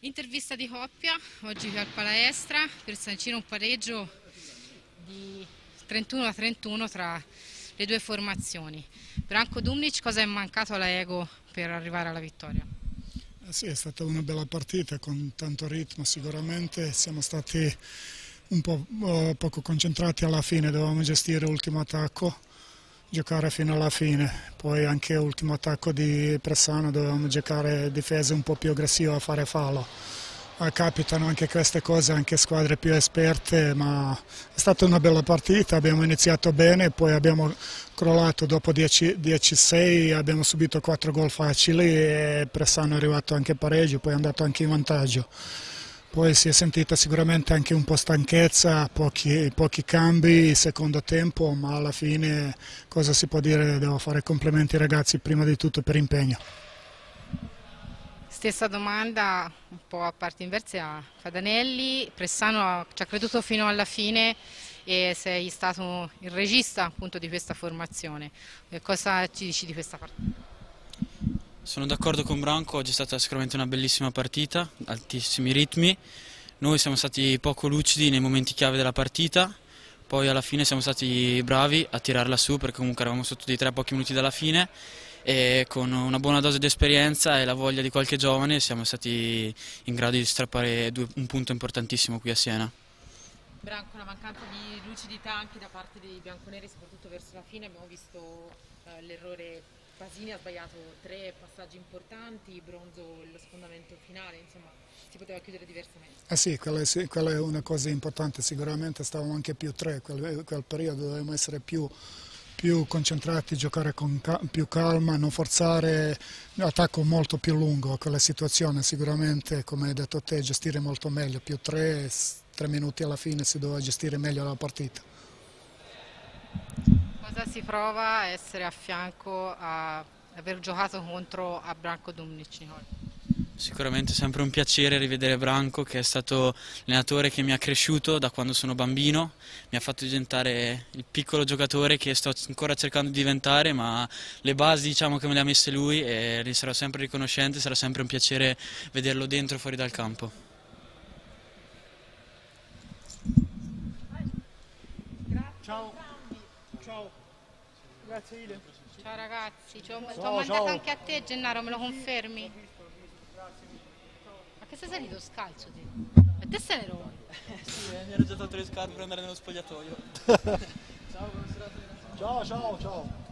Speaker 3: Intervista di coppia, oggi al palestra per sancire un pareggio di 31 a 31 tra le due formazioni. Branco Dumnic, cosa è mancato alla Ego per arrivare alla vittoria?
Speaker 4: Eh sì, è stata una bella partita con tanto ritmo sicuramente, siamo stati un po' uh, poco concentrati alla fine, dovevamo gestire l'ultimo attacco, giocare fino alla fine, poi anche l'ultimo attacco di Pressano dovevamo giocare difesa un po' più aggressiva a fare fallo capitano anche queste cose anche squadre più esperte, ma è stata una bella partita, abbiamo iniziato bene, poi abbiamo crollato dopo 10-6, abbiamo subito 4 gol facili e Pressano è arrivato anche pareggio, poi è andato anche in vantaggio. Poi si è sentita sicuramente anche un po' stanchezza, pochi, pochi cambi, secondo tempo, ma alla fine cosa si può dire? Devo fare complimenti ai ragazzi prima di tutto per impegno.
Speaker 3: Stessa domanda, un po' a parte inverse a Fadanelli, Pressano ci ha creduto fino alla fine e sei stato il regista appunto di questa formazione. Cosa ci dici di questa partita?
Speaker 5: Sono d'accordo con Branco, oggi è stata sicuramente una bellissima partita, altissimi ritmi. Noi siamo stati poco lucidi nei momenti chiave della partita, poi alla fine siamo stati bravi a tirarla su perché comunque eravamo sotto di tre pochi minuti dalla fine e con una buona dose di esperienza e la voglia di qualche giovane siamo stati in grado di strappare due, un punto importantissimo qui a Siena.
Speaker 3: Branco, una mancanza di lucidità anche da parte dei bianconeri, soprattutto verso la fine, abbiamo visto eh, l'errore Pasini ha sbagliato tre passaggi importanti, Bronzo lo sfondamento finale, insomma si poteva chiudere diversamente.
Speaker 4: Eh sì, quella, sì, quella è una cosa importante, sicuramente stavamo anche più tre, quel, quel periodo dovevamo essere più più concentrati, giocare con ca più calma, non forzare l'attacco molto più lungo, quella situazione sicuramente, come hai detto te, gestire molto meglio, più tre, tre minuti alla fine si doveva gestire meglio la partita.
Speaker 3: Cosa si prova a essere a fianco a aver giocato contro a Branco Dumnic?
Speaker 5: Sicuramente è sempre un piacere rivedere Branco che è stato l'allenatore che mi ha cresciuto da quando sono bambino, mi ha fatto diventare il piccolo giocatore che sto ancora cercando di diventare, ma le basi diciamo che me le ha messe lui e gli sarò sempre riconoscente, sarà sempre un piacere vederlo dentro e fuori dal campo.
Speaker 3: Grazie Ciao ragazzi, ci ho, mandato anche a te Gennaro, me lo confermi? che sei salito scalzo te? A te sei nero?
Speaker 5: sì, mi ero già tolto le scarpe per andare nello spogliatoio.
Speaker 4: ciao, ciao, ciao, ciao.